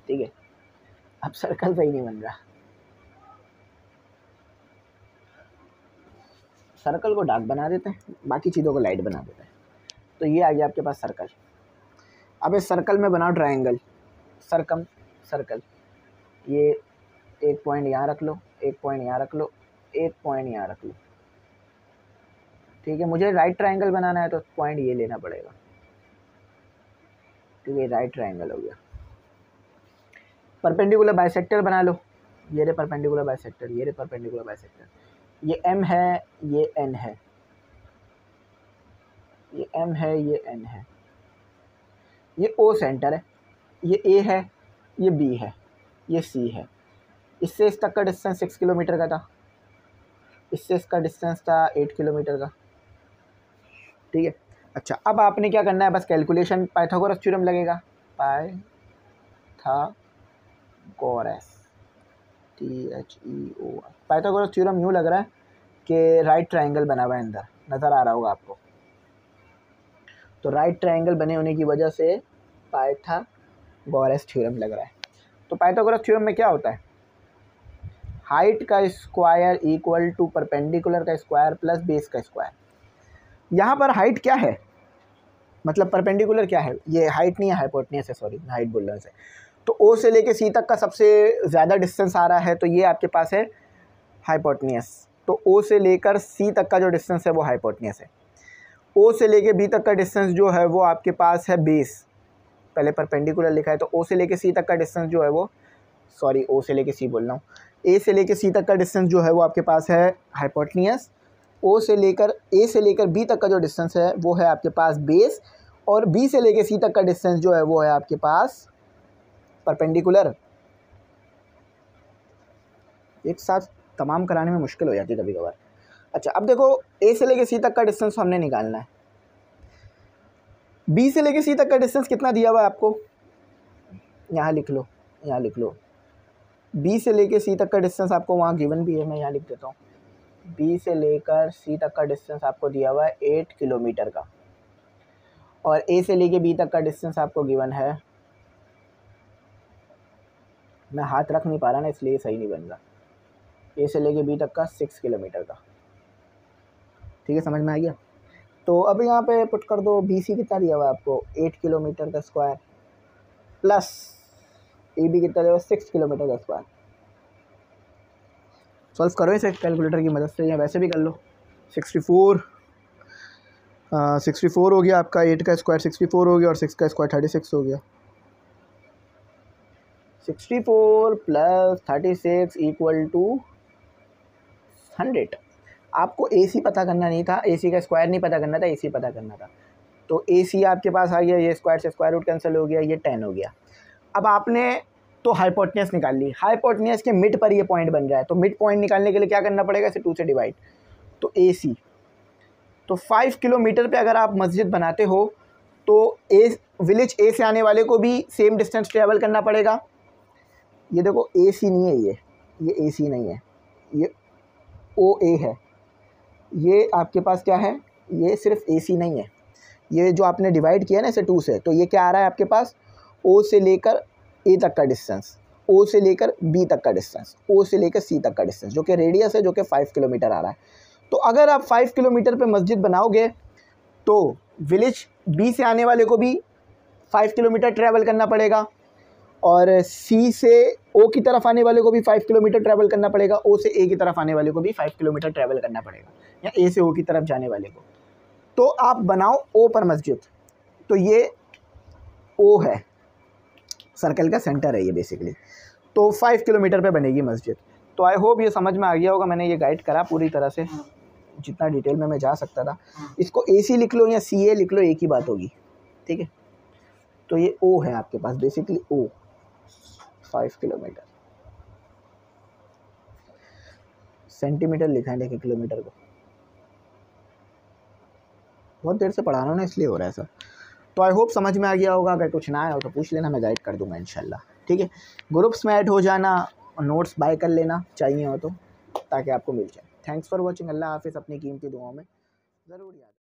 ठीक है? अब सर्कल सही नहीं बन रहा। सर्कल को डार्क बना देते हैं, बाकी चीज़ों को लाइट बना देते हैं। तो ये आ गया आपके पास सर्कल अब इस सर्कल में बनाओ ट्रायंगल सरकम सर्कल ये एक पॉइंट यहाँ रख लो, एक पॉइंट यहाँ रख लो, एक पॉइंट यहाँ रख लो। ठीक है, मुझे राइट ट्राइंगल बनाना है तो पॉइंट ये लेना पड़ेगा। तो ये राइट ट्राइंगल हो गया। परपेंडिकुलर बाइसेक्टर बना लो। ये रे परपेंडिकुलर बाइसेक्टर ये रे परपेंडिकुलर बाइसेक्टर ये एम है, ये एन है। ये एम है, ये एन है। ये ओ सेंटर है। ये ए है, ये बी है, ये सी है। इससे इस तक का डिस्टेंस सिक्स किलोमीटर का था। इससे इसका डिस्टेंस था एट किलोमीटर का। ठीक है। अच्छा अब आपने क्या करना है? बस कैलकुलेशन पाइथागोरस थ्योरम लगेगा। Pythagoras T H E O Pythagoras theorem यूँ लग रहा है कि राइट ट्रायंगल बना हुआ है अंदर। नज़र आ रहा होगा आपको। तो राइट ट्रायंगल बने होने की वजह से पाइथा गोरस थ्योरम लग रहा है। तो पाइथागोरस थ्योरम में क्या होता है? हाइट का स्क्वायर इक्वल टू परपेंडिकुलर का स्क्वायर प्लस बेस का स्क्वायर यहाँ पर हाइट क्या है? मतलब परपेंडिकुलर क्या है? ये हाइट नहीं है हाइपोटनियस है सॉरी हाइट बोल रहा हूँ। तो ओ से लेके सी तक का सबसे ज़्यादा डिस्टेंस आ रहा है तो ये आपके पास है हाइपोटनियस तो ओ से लेकर सी तक का जो डिस्टेंस है, वो हाइपोटनियस है। ओ से लेके बी तक का डिस्टेंस जो है, वो आपके पास है बेस पहले परपेंडिकुलर लिखा है तो ओ से लेके सी तक का डिस्टेंस जो है, वो सॉरी ओ से लेके सी बोल रहा हूँ। ए से लेके सी तक का डिस्टेंस जो है, वो आपके पास है हाइपोटनियस ओ से लेकर ए से लेकर बी तक का जो डिस्टेंस है, वो है आपके पास बेस और बी से लेकर सी तक का डिस्टेंस जो है, वो है आपके पास परपेंडिकुलर एक साथ तमाम कराने में मुश्किल हो जाती है कभी कभार। अच्छा अब देखो ए से लेकर सी तक का डिस्टेंस हमने निकालना है। बी से लेकर सी तक का डिस्टेंस कितना दिया हुआ है आपको? यहाँ लिख लो, यहाँ लिख लो। बी से लेकर सी तक का डिस्टेंस आपको वहाँ गिवन भी है, मैं यहाँ लिख देता हूँ। बी से लेकर सी तक का डिस्टेंस आपको दिया हुआ है एट किलोमीटर का। और ए से लेके बी तक का डिस्टेंस आपको गिवन है। मैं हाथ रख नहीं पा रहा ना, इसलिए सही नहीं बन रहा। ए से लेके बी तक का सिक्स किलोमीटर का। ठीक है, समझ में आ गया? तो अब यहाँ पे पुट कर दो, बी सी कितना दिया हुआ है आपको? एट किलोमीटर का स्क्वायर प्लस ए बी कितना देगा सिक्स किलोमीटर का स्क्वायर। सॉल्व करो इसे कैलकुलेटर की मदद से, या वैसे भी कर लो। सिक्सटी फोर सिक्सटी फोर हो गया आपका, एट का स्क्वायर सिक्सटी फोर हो गया और सिक्स का स्क्वायर थर्टी सिक्स हो गया। Sixty four plus thirty six equal to hundred. आपको ए सी पता करना नहीं था ए सी का स्क्वायर नहीं पता करना था ए सी पता करना था। तो ए सी आपके पास आ गया, ये स्क्वायर से स्क्वायर रूट कैंसिल हो गया, ये टेन हो गया। अब आपने तो हाइपोटनियस निकाल ली हाइपोटनियस के मिड पर ये पॉइंट बन रहा है। तो मिड पॉइंट निकालने के लिए क्या करना पड़ेगा? इसे टू से डिवाइड तो ए सी तो फाइव किलोमीटर पे अगर आप मस्जिद बनाते हो तो ए विलेज ए से आने वाले को भी सेम डिस्टेंस ट्रेवल करना पड़ेगा। ये देखो ए सी नहीं है ये। ये ए सी नहीं है। ये ओ ए है। ये आपके पास क्या है? ये सिर्फ़ ए सी नहीं है। ये जो आपने डिवाइड किया ना इसे टू से तो ये क्या आ रहा है आपके पास? ओ से लेकर ए तक का डिस्टेंस ओ से लेकर बी तक का डिस्टेंस ओ से लेकर सी तक का डिस्टेंस जो कि रेडियस है, जो कि फाइव किलोमीटर आ रहा है। तो अगर आप फाइव किलोमीटर पर मस्जिद बनाओगे तो विलेज बी से आने वाले को भी फाइव किलोमीटर ट्रैवल करना पड़ेगा और सी से ओ की तरफ़ आने वाले को भी फाइव किलोमीटर ट्रैवल करना पड़ेगा ओ से ए की तरफ़ आने वाले को भी फाइव किलोमीटर ट्रैवल करना पड़ेगा, या ए से ओ की तरफ़ जाने वाले को। तो आप बनाओ ओ पर मस्जिद तो ये ओ है। सर्कल का सेंटर है ये बेसिकली तो फाइव किलोमीटर पे बनेगी मस्जिद। तो आई होप ये समझ में आ गया होगा, मैंने ये गाइड करा पूरी तरह से। जितना डिटेल में मैं जा सकता था। इसको ए सी लिख लो या सी ए लिख लो, एक ही बात होगी। ठीक है? तो ये ओ है आपके पास basically O five kilometre. Centimetre लिखा है देखिए किलोमीटर को। बहुत देर से पढ़ा रहा हूँ ना, इसलिए हो रहा है सर। तो आई होप समझ में आ गया होगा, अगर कुछ ना आया हो तो पूछ लेना, मैं गाइड कर दूँगा इनशाला ठीक है? ग्रुप्स में ऐड हो जाना नोट्स बाय कर लेना, चाहिए हो तो ताकि आपको मिल जाए। थैंक्स फॉर वॉचिंग अल्लाह हाफिज़, अपनी कीमती दुआओं में। ज़रूर याद